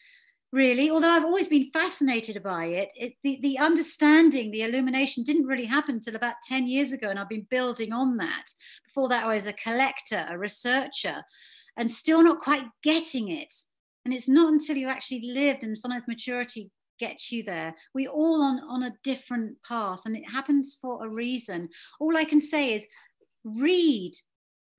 Speaker 4: really. Although I've always been fascinated by it, it the, the understanding, the illumination didn't really happen until about 10 years ago. And I've been building on that. Before that, I was a collector, a researcher, and still not quite getting it. And it's not until you actually lived and sometimes maturity gets you there. We all on on a different path, and it happens for a reason. All I can say is read,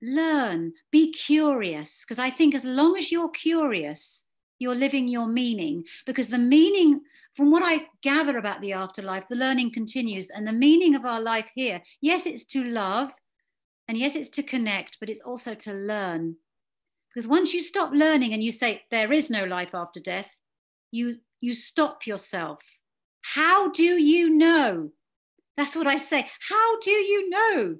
Speaker 4: learn, be curious, because I think as long as you're curious, you're living your meaning. Because the meaning, from what I gather about the afterlife, the learning continues, and the meaning of our life here, yes, it's to love, and yes, it's to connect, but it's also to learn. Because once you stop learning and you say there is no life after death, you you stop yourself. How do you know? That's what I say. How do you know?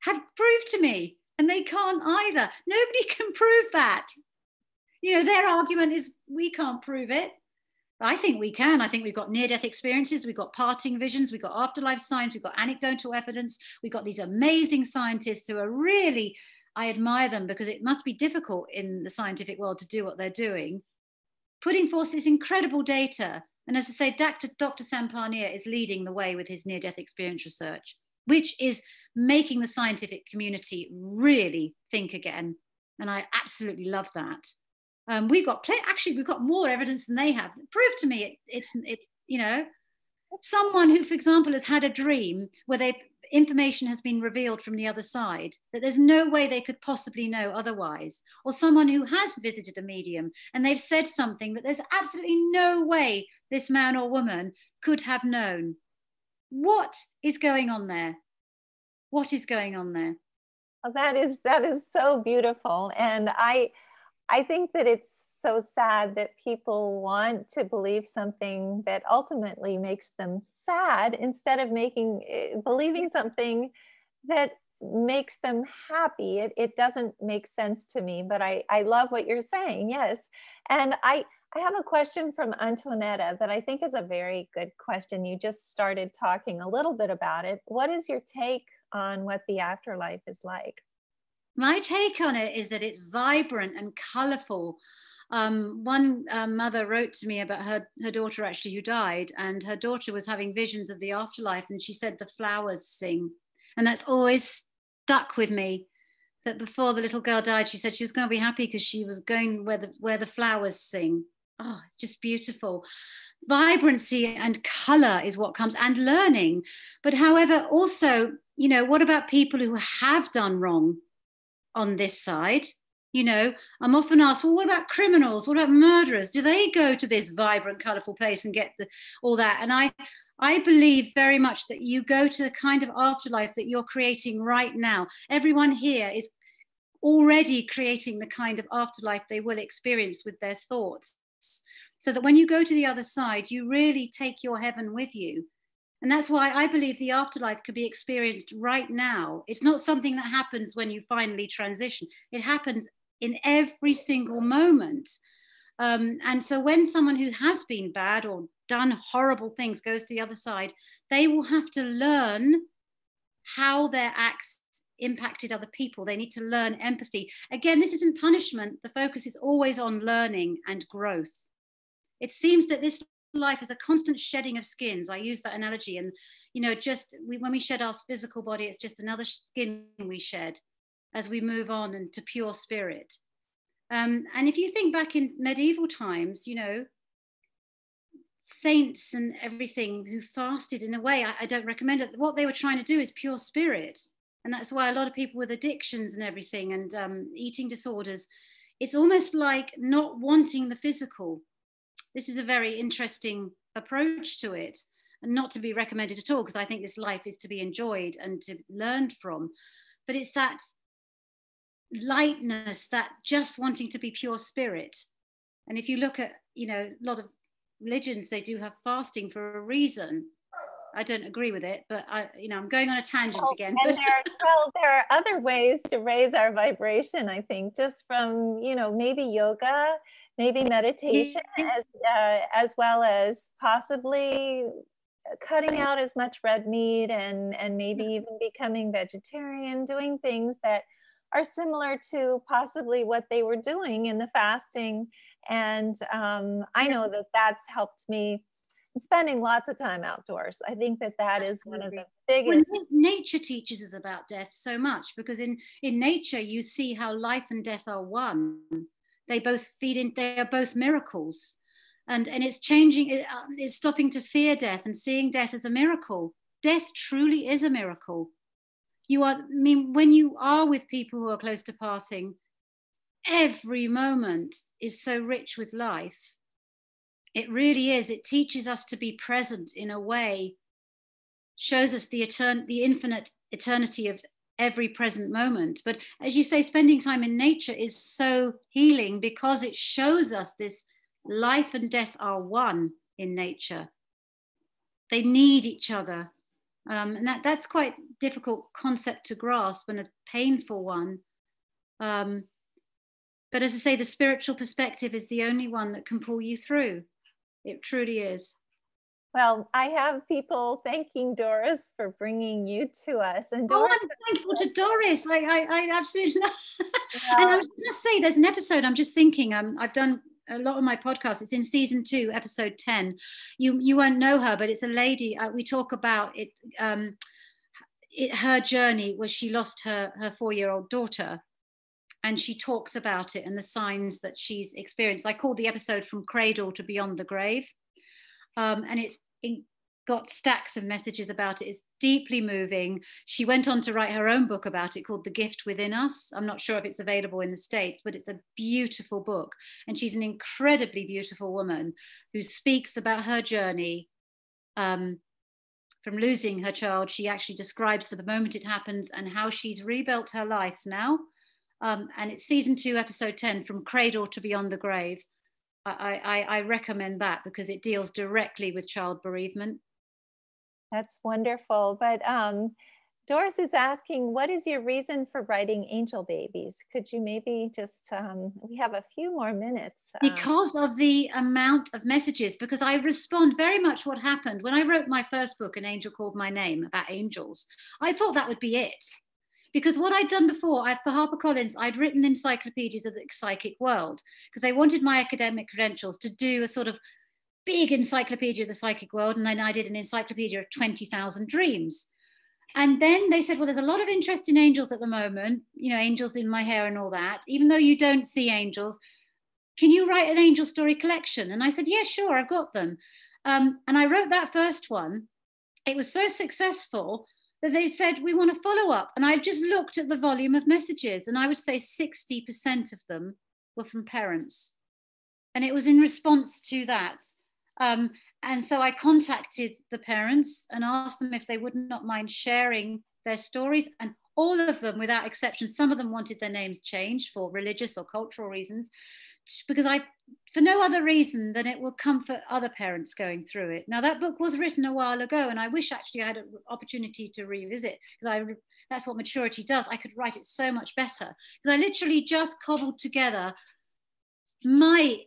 Speaker 4: Have proved to me. And they can't either. Nobody can prove that. You know, their argument is we can't prove it. I think we can. I think we've got near death experiences, we've got parting visions, we've got afterlife signs, we've got anecdotal evidence, we've got these amazing scientists who are really, I admire them because it must be difficult in the scientific world to do what they're doing putting forth this incredible data. And as I say, Dr. Dr. Sam Parnia is leading the way with his near death experience research, which is making the scientific community really think again. And I absolutely love that. Um, we've got play, actually we've got more evidence than they have. Prove to me it, it's it's you know someone who, for example, has had a dream where they information has been revealed from the other side that there's no way they could possibly know otherwise, or someone who has visited a medium and they've said something that there's absolutely no way this man or woman could have known. What is going on there? What is going on there?
Speaker 1: Oh, that is that is so beautiful, and I I think that it's so sad that people want to believe something that ultimately makes them sad instead of making eh, believing something that makes them happy. It, it doesn't make sense to me but i i love what you're saying yes. And i i have a question from antoinetta that i think is a very good question. You just started talking a little bit about it. What is your take on what the afterlife is like
Speaker 4: my take on it is that it's vibrant and colorful um, one uh, mother wrote to me about her, her daughter actually who died, and her daughter was having visions of the afterlife, and she said the flowers sing. And that's always stuck with me. That before the little girl died, she said she was going to be happy because she was going where the where the flowers sing. Oh, it's just beautiful. Vibrancy and color is what comes, and learning. But however, also, you know, what about people who have done wrong on this side? you know i'm often asked well what about criminals what about murderers do they go to this vibrant colorful place and get the, all that and i i believe very much that you go to the kind of afterlife that you're creating right now everyone here is already creating the kind of afterlife they will experience with their thoughts so that when you go to the other side you really take your heaven with you and that's why I believe the afterlife could be experienced right now. It's not something that happens when you finally transition. It happens in every single moment. Um, and so when someone who has been bad or done horrible things goes to the other side, they will have to learn how their acts impacted other people. They need to learn empathy. Again, this isn't punishment. The focus is always on learning and growth. It seems that this life is a constant shedding of skins. I use that analogy. And, you know, just we, when we shed our physical body, it's just another skin we shed as we move on into pure spirit. Um, and if you think back in medieval times, you know, saints and everything who fasted in a way, I, I don't recommend it. What they were trying to do is pure spirit. And that's why a lot of people with addictions and everything and um, eating disorders, it's almost like not wanting the physical. This is a very interesting approach to it. and not to be recommended at all because I think this life is to be enjoyed and to learned from. But it's that lightness, that just wanting to be pure spirit. And if you look at, you know, a lot of religions, they do have fasting for a reason. I don't agree with it, but I, you know, I'm going on a tangent
Speaker 1: well,
Speaker 4: again.
Speaker 1: And there, are, well, there are other ways to raise our vibration. I think just from, you know, maybe yoga, maybe meditation, as uh, as well as possibly cutting out as much red meat and and maybe even becoming vegetarian, doing things that are similar to possibly what they were doing in the fasting. And um, I know that that's helped me spending lots of time outdoors. I think that that Absolutely. is one of the biggest.
Speaker 4: Well, nature teaches us about death so much because in in nature you see how life and death are one. They both feed in. They are both miracles, and and it's changing. It, uh, it's stopping to fear death and seeing death as a miracle. Death truly is a miracle you are, I mean, when you are with people who are close to passing, every moment is so rich with life. It really is. It teaches us to be present in a way, shows us the etern- the infinite eternity of every present moment. But as you say, spending time in nature is so healing because it shows us this life and death are one in nature. They need each other. Um, and that, that's quite difficult concept to grasp and a painful one. Um, but as I say, the spiritual perspective is the only one that can pull you through. It truly is.
Speaker 1: Well, I have people thanking Doris for bringing you to us. And
Speaker 4: Doris, oh, I'm thankful to Doris. I, I, I absolutely love. Yeah. And I was going to say, there's an episode. I'm just thinking. Um, I've done a lot of my podcasts. It's in season two, episode ten. You you won't know her, but it's a lady. Uh, we talk about it, um, it. Her journey where she lost her her four year old daughter, and she talks about it and the signs that she's experienced. I called the episode "From Cradle to Beyond the Grave," um, and it's in, got stacks of messages about it. It's deeply moving. She went on to write her own book about it called The Gift Within Us. I'm not sure if it's available in the States, but it's a beautiful book. And she's an incredibly beautiful woman who speaks about her journey um, from losing her child. She actually describes the moment it happens and how she's rebuilt her life now. Um, and it's season two, episode 10, From Cradle to Beyond the Grave. I, I, I recommend that because it deals directly with child bereavement
Speaker 1: that's wonderful. But um, Doris is asking, what is your reason for writing Angel Babies? Could you maybe just, um, we have a few more minutes.
Speaker 4: Um, because of the amount of messages, because I respond very much what happened. When I wrote my first book, An Angel Called My Name, about angels, I thought that would be it. Because what I'd done before, I, for HarperCollins, I'd written encyclopedias of the psychic world because they wanted my academic credentials to do a sort of big encyclopedia of the psychic world. And then I did an encyclopedia of 20,000 dreams. And then they said, well, there's a lot of interest in angels at the moment, you know, angels in my hair and all that. Even though you don't see angels, can you write an angel story collection? And I said, yeah, sure, I've got them. Um, and I wrote that first one. It was so successful that they said, we want to follow up. And I just looked at the volume of messages, and I would say 60% of them were from parents. And it was in response to that um, and so I contacted the parents and asked them if they would not mind sharing their stories. And all of them, without exception, some of them wanted their names changed for religious or cultural reasons, because I, for no other reason than it will comfort other parents going through it. Now that book was written a while ago, and I wish actually I had an opportunity to revisit because I that's what maturity does. I could write it so much better because I literally just cobbled together my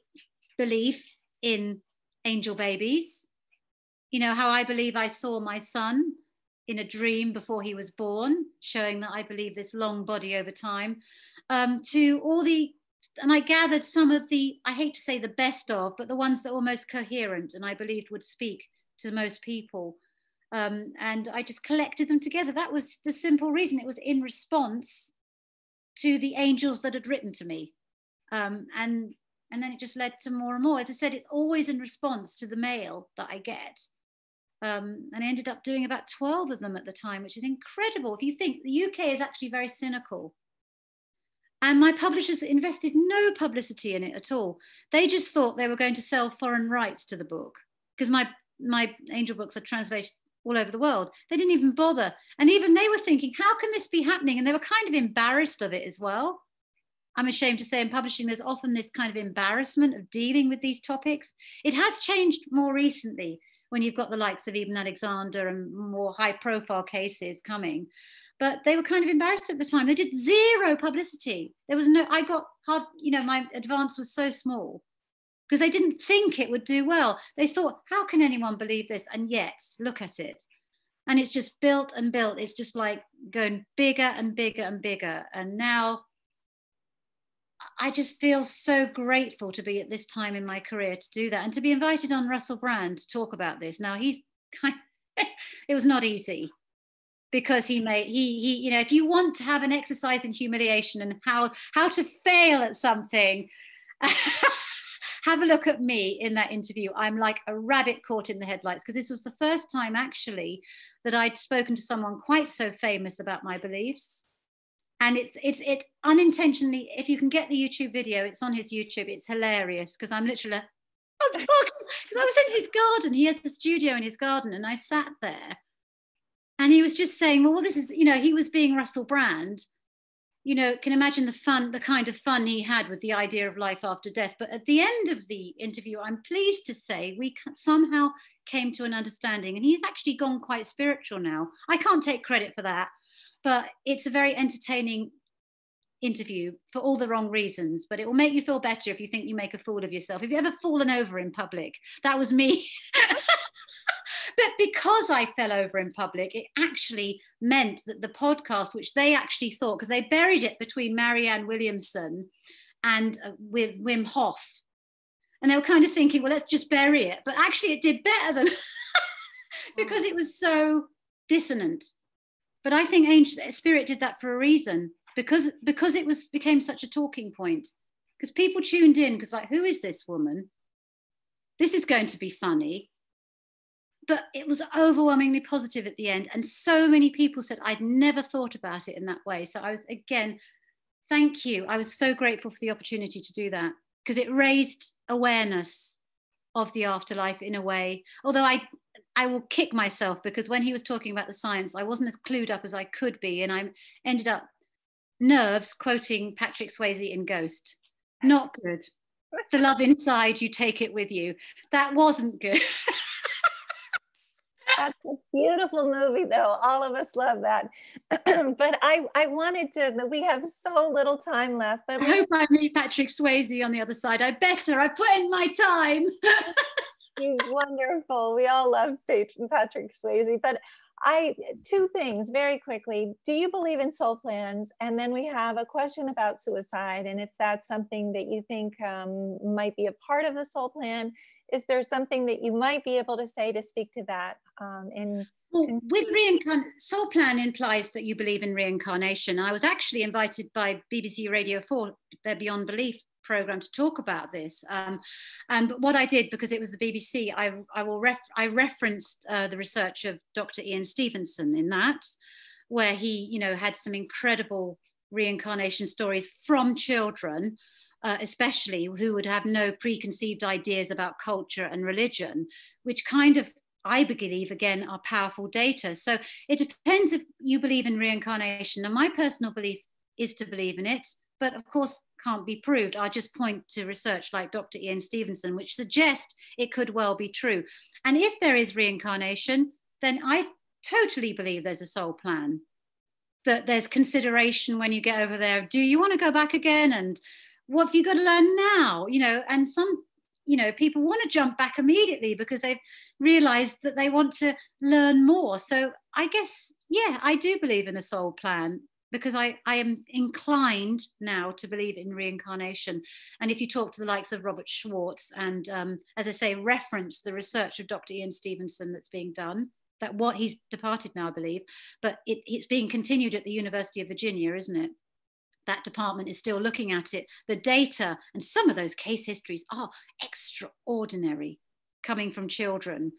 Speaker 4: belief in angel babies. You know, how I believe I saw my son in a dream before he was born, showing that I believe this long body over time, um, to all the, and I gathered some of the, I hate to say the best of, but the ones that were most coherent and I believed would speak to most people. Um, and I just collected them together. That was the simple reason. It was in response to the angels that had written to me. Um, and and then it just led to more and more. As I said, it's always in response to the mail that I get. Um, and I ended up doing about 12 of them at the time, which is incredible. If you think the UK is actually very cynical. And my publishers invested no publicity in it at all. They just thought they were going to sell foreign rights to the book because my my angel books are translated all over the world. They didn't even bother. And even they were thinking, how can this be happening? And they were kind of embarrassed of it as well. I'm ashamed to say in publishing, there's often this kind of embarrassment of dealing with these topics. It has changed more recently when you've got the likes of Eben Alexander and more high profile cases coming. But they were kind of embarrassed at the time. They did zero publicity. There was no, I got hard, you know, my advance was so small because they didn't think it would do well. They thought, how can anyone believe this? And yet, look at it. And it's just built and built. It's just like going bigger and bigger and bigger. And now I just feel so grateful to be at this time in my career to do that and to be invited on Russell Brand to talk about this. Now he's kind of, it was not easy because he made he he you know if you want to have an exercise in humiliation and how how to fail at something have a look at me in that interview. I'm like a rabbit caught in the headlights because this was the first time actually that i'd spoken to someone quite so famous about my beliefs. And it's it's it unintentionally if you can get the youtube video it's on his youtube it's hilarious because i'm literally because i was in his garden he has a studio in his garden and i sat there and he was just saying well this is you know he was being russell brand. You know can imagine the fun the kind of fun he had with the idea of life after death. But at the end of the interview i'm pleased to say we somehow came to an understanding. And he's actually gone quite spiritual now. I can't take credit for that. But it's a very entertaining interview for all the wrong reasons. But it will make you feel better if you think you make a fool of yourself. Have you ever fallen over in public? That was me but because i fell over in public it actually meant that the podcast which they actually thought because they buried it between marianne williamson and uh, with wim hof. And they were kind of thinking well let's just bury it. But actually it did better than because it was so dissonant. But I think Angel Spirit did that for a reason because because it was became such a talking point. Because people tuned in because like who is this woman? This is going to be funny. But it was overwhelmingly positive at the end. And so many people said, I'd never thought about it in that way. So I was, again, thank you. I was so grateful for the opportunity to do that because it raised awareness of the afterlife in a way. Although I, I will kick myself because when he was talking about the science, I wasn't as clued up as I could be. And I ended up nerves quoting Patrick Swayze in Ghost. Not good. The love inside, you take it with you. That wasn't good.
Speaker 1: That's a beautiful movie, though. All of us love that. but I, I wanted to. We have so little time left. But
Speaker 4: I hope I meet Patrick Swayze on the other side. I better. I put in my time.
Speaker 1: He's wonderful. We all love Patrick Swayze. But I two things very quickly. Do you believe in soul plans? And then we have a question about suicide, and if that's something that you think um, might be a part of a soul plan. Is there something that you might be able to say to speak to that? Um, in
Speaker 4: well, with reincarnation, soul plan implies that you believe in reincarnation. I was actually invited by BBC Radio 4, their Beyond Belief program to talk about this. Um, um, but what I did, because it was the BBC, I, I will ref, I referenced uh, the research of Dr. Ian Stevenson in that, where he, you know, had some incredible reincarnation stories from children, uh, especially who would have no preconceived ideas about culture and religion, which kind of I believe again are powerful data. So it depends if you believe in reincarnation. And my personal belief is to believe in it but of course can't be proved. I just point to research like Dr. Ian Stevenson, which suggests it could well be true. And if there is reincarnation, then I totally believe there's a soul plan. That there's consideration when you get over there. Do you want to go back again? And what have you got to learn now? You know, and some, you know, people want to jump back immediately because they've realized that they want to learn more. So I guess, yeah, I do believe in a soul plan because I, I am inclined now to believe in reincarnation. And if you talk to the likes of Robert Schwartz and, um, as I say, reference the research of Dr. Ian Stevenson that's being done, that what he's departed now, I believe, but it, it's being continued at the University of Virginia, isn't it? That department is still looking at it. The data and some of those case histories are extraordinary coming from children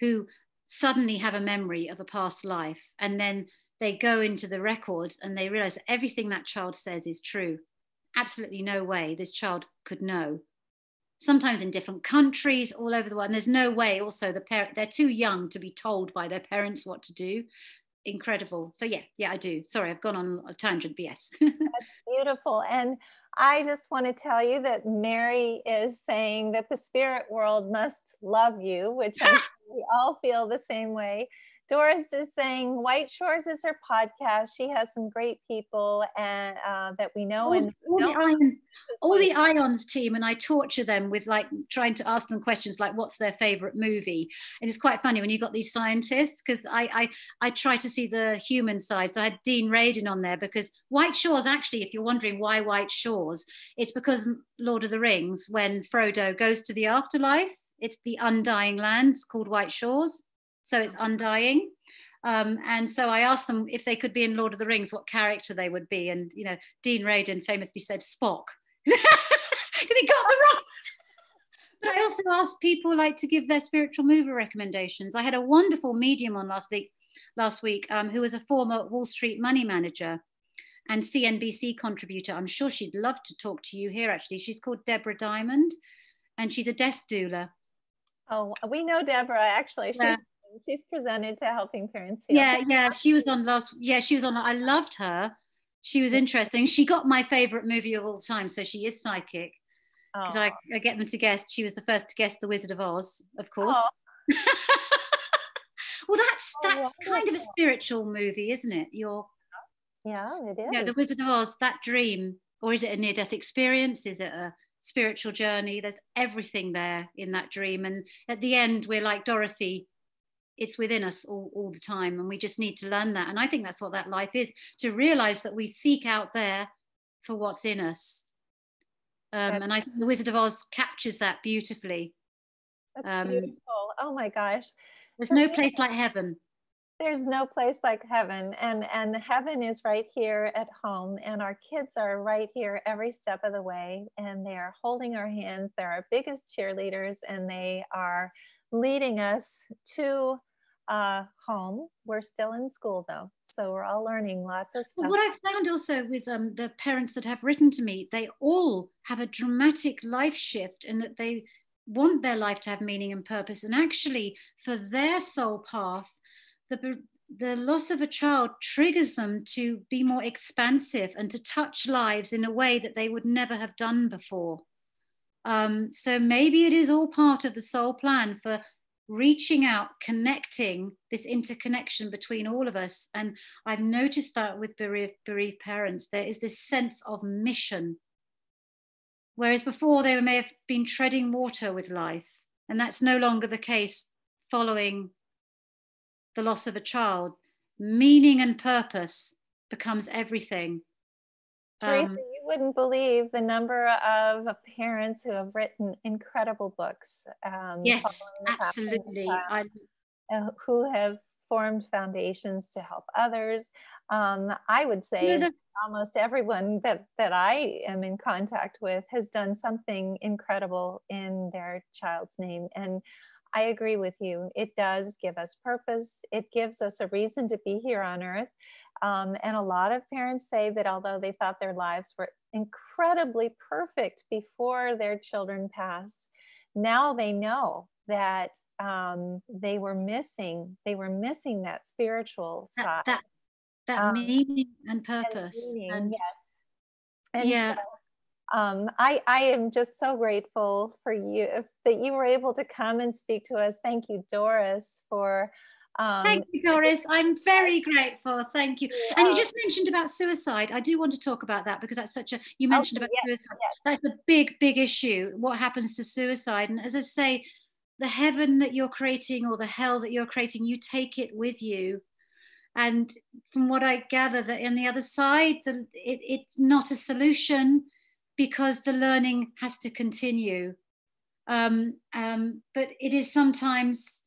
Speaker 4: who suddenly have a memory of a past life and then they go into the records and they realize that everything that child says is true. Absolutely no way this child could know. sometimes in different countries all over the world and there's no way also the parent they're too young to be told by their parents what to do incredible. So yeah yeah i do. Sorry i've gone on a tangent but yes.
Speaker 1: That's beautiful. And i just want to tell you that mary is saying that the spirit world must love you which we all feel the same way Doris is saying White Shores is her podcast. She has some great people and uh, that we know.
Speaker 4: All,
Speaker 1: and
Speaker 4: all, the ion, all the Ions team, and I torture them with like trying to ask them questions like, "What's their favorite movie?" And it's quite funny when you got these scientists because I, I I try to see the human side. So I had Dean Radin on there because White Shores actually, if you're wondering why White Shores, it's because Lord of the Rings when Frodo goes to the afterlife. It's the undying lands called White Shores so it's undying. Um, and so I asked them if they could be in Lord of the Rings, what character they would be. And, you know, Dean Radin famously said Spock. he got the wrong. But I also asked people like to give their spiritual mover recommendations. I had a wonderful medium on last week, last week um, who was a former Wall Street money manager and CNBC contributor. I'm sure she'd love to talk to you here, actually. She's called Deborah Diamond and she's a death doula.
Speaker 1: Oh, we know Deborah, actually. She's yeah she's presented to helping parents
Speaker 4: heal. yeah yeah she was on last yeah she was on i loved her. She was interesting. She got my favorite movie of all time so she is psychic. Because I, I, get them to guess she was the first to guess the wizard of oz of course. Well that's oh, that's oh, kind of a spiritual movie isn't it? You're
Speaker 1: yeah it is
Speaker 4: yeah the wizard of oz that dream or is it a near-death experience? Is it a spiritual journey? There's everything there in that dream. And at the end we're like dorothy it's within us all, all the time and we just need to learn that and i think that's what that life is to realize that we seek out there for what's in us. Um, and i think the wizard of oz captures that beautifully.
Speaker 1: That's um, beautiful. Oh my gosh.
Speaker 4: there's no place like heaven.
Speaker 1: There's no place like heaven and and heaven is right here at home and our kids are right here every step of the way and they are holding our hands they're our biggest cheerleaders and they are leading us to uh, home. We're still in school though, so we're all learning lots of stuff.
Speaker 4: What I found also with um, the parents that have written to me, they all have a dramatic life shift in that they want their life to have meaning and purpose. And actually, for their soul path, the the loss of a child triggers them to be more expansive and to touch lives in a way that they would never have done before. Um, so maybe it is all part of the soul plan for reaching out, connecting this interconnection between all of us. And I've noticed that with bereaved, bereaved parents, there is this sense of mission. Whereas before they may have been treading water with life, and that's no longer the case following the loss of a child. Meaning and purpose becomes everything.
Speaker 1: Um, you wouldn't believe the number of parents who have written incredible books.
Speaker 4: Um, yes, absolutely.
Speaker 1: Uh, who have formed foundations to help others. Um, I would say almost everyone that, that I am in contact with has done something incredible in their child's name. And I agree with you. It does give us purpose. It gives us a reason to be here on earth. Um, and a lot of parents say that although they thought their lives were incredibly perfect before their children passed, now they know that um, they were missing they were missing that spiritual
Speaker 4: that,
Speaker 1: side
Speaker 4: that, that um, meaning and purpose and meaning, and,
Speaker 1: yes and yeah so, um, I, I am just so grateful for you that you were able to come and speak to us. Thank you, Doris, for
Speaker 4: um, Thank you, Doris. I'm very grateful. Thank you. Yeah. And you just mentioned about suicide. I do want to talk about that because that's such a, you mentioned okay, about yes, suicide. Yes. That's a big, big issue. What happens to suicide? And as I say, the heaven that you're creating or the hell that you're creating, you take it with you. And from what I gather, that in the other side, the, it, it's not a solution because the learning has to continue. Um, um, but it is sometimes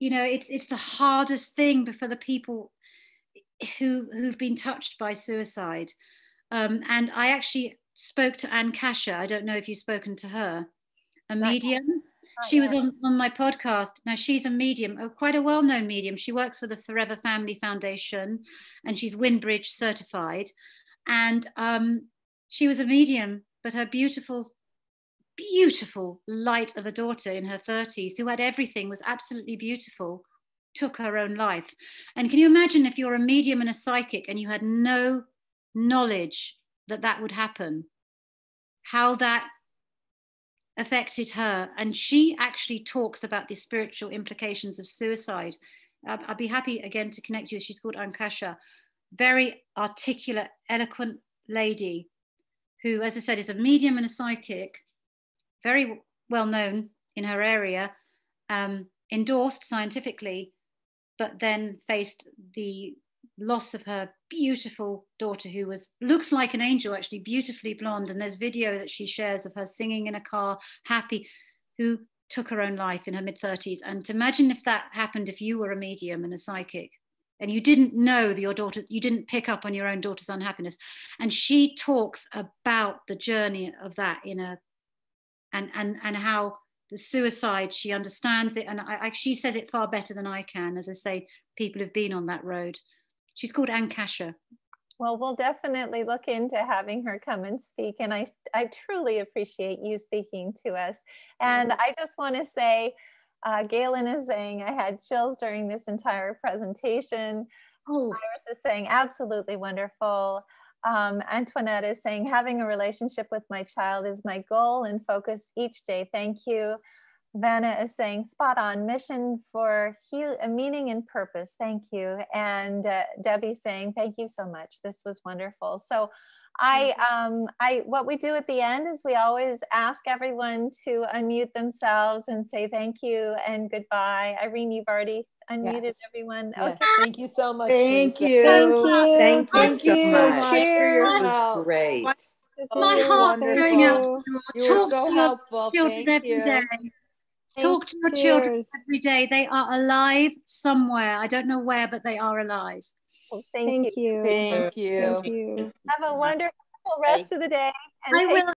Speaker 4: you know it's it's the hardest thing for the people who who've been touched by suicide. Um, and i actually spoke to anne kasher. I don't know if you've spoken to her. A medium? She was on, on my podcast. Now she's a medium oh, quite a well-known medium. She works for the forever family foundation and she's Windbridge certified. And um, she was a medium but her beautiful beautiful light of a daughter in her 30s who had everything, was absolutely beautiful, took her own life. And can you imagine if you're a medium and a psychic and you had no knowledge that that would happen? How that affected her. And she actually talks about the spiritual implications of suicide. I'd be happy again to connect you. She's called Ankasha. Very articulate, eloquent lady who, as I said, is a medium and a psychic, very well known in her area, um, endorsed scientifically, but then faced the loss of her beautiful daughter who was looks like an angel actually beautifully blonde. And there's video that she shares of her singing in a car happy who took her own life in her mid 30s and to imagine if that happened if you were a medium and a psychic and you didn't know that your daughter you didn't pick up on your own daughter's unhappiness and she talks about the journey of that in a and and and how the suicide she understands it and I, I, she says it far better than i can as i say people have been on that road she's called Ankasha.
Speaker 1: Well, we'll definitely look into having her come and speak. And I, I truly appreciate you speaking to us. And mm-hmm. I just want to say, uh, Galen is saying I had chills during this entire presentation. Oh. Iris is saying absolutely wonderful. Um, Antoinette is saying having a relationship with my child is my goal and focus each day. Thank you. Vanna is saying spot on mission for heal, a meaning and purpose. Thank you. And uh, Debbie saying thank you so much. This was wonderful. So I, um, I, what we do at the end is we always ask everyone to unmute themselves and say thank you and goodbye. Irene, you've already unmuted yes. everyone.
Speaker 2: Yes. Okay. Thank you so much.
Speaker 5: Thank you.
Speaker 4: Thank you.
Speaker 5: Thank you,
Speaker 4: thank
Speaker 5: so much.
Speaker 4: Cheers.
Speaker 5: It was great.
Speaker 4: My heart's going out to
Speaker 5: you. You were so helpful.
Speaker 4: Children
Speaker 5: thank
Speaker 4: every
Speaker 5: you.
Speaker 4: day. Talk to your children every day. They are alive somewhere. I don't know where, but they are alive.
Speaker 1: Well, thank, thank, you.
Speaker 5: you. Thank you.
Speaker 1: Thank you. Have a wonderful rest of the day.
Speaker 4: I will.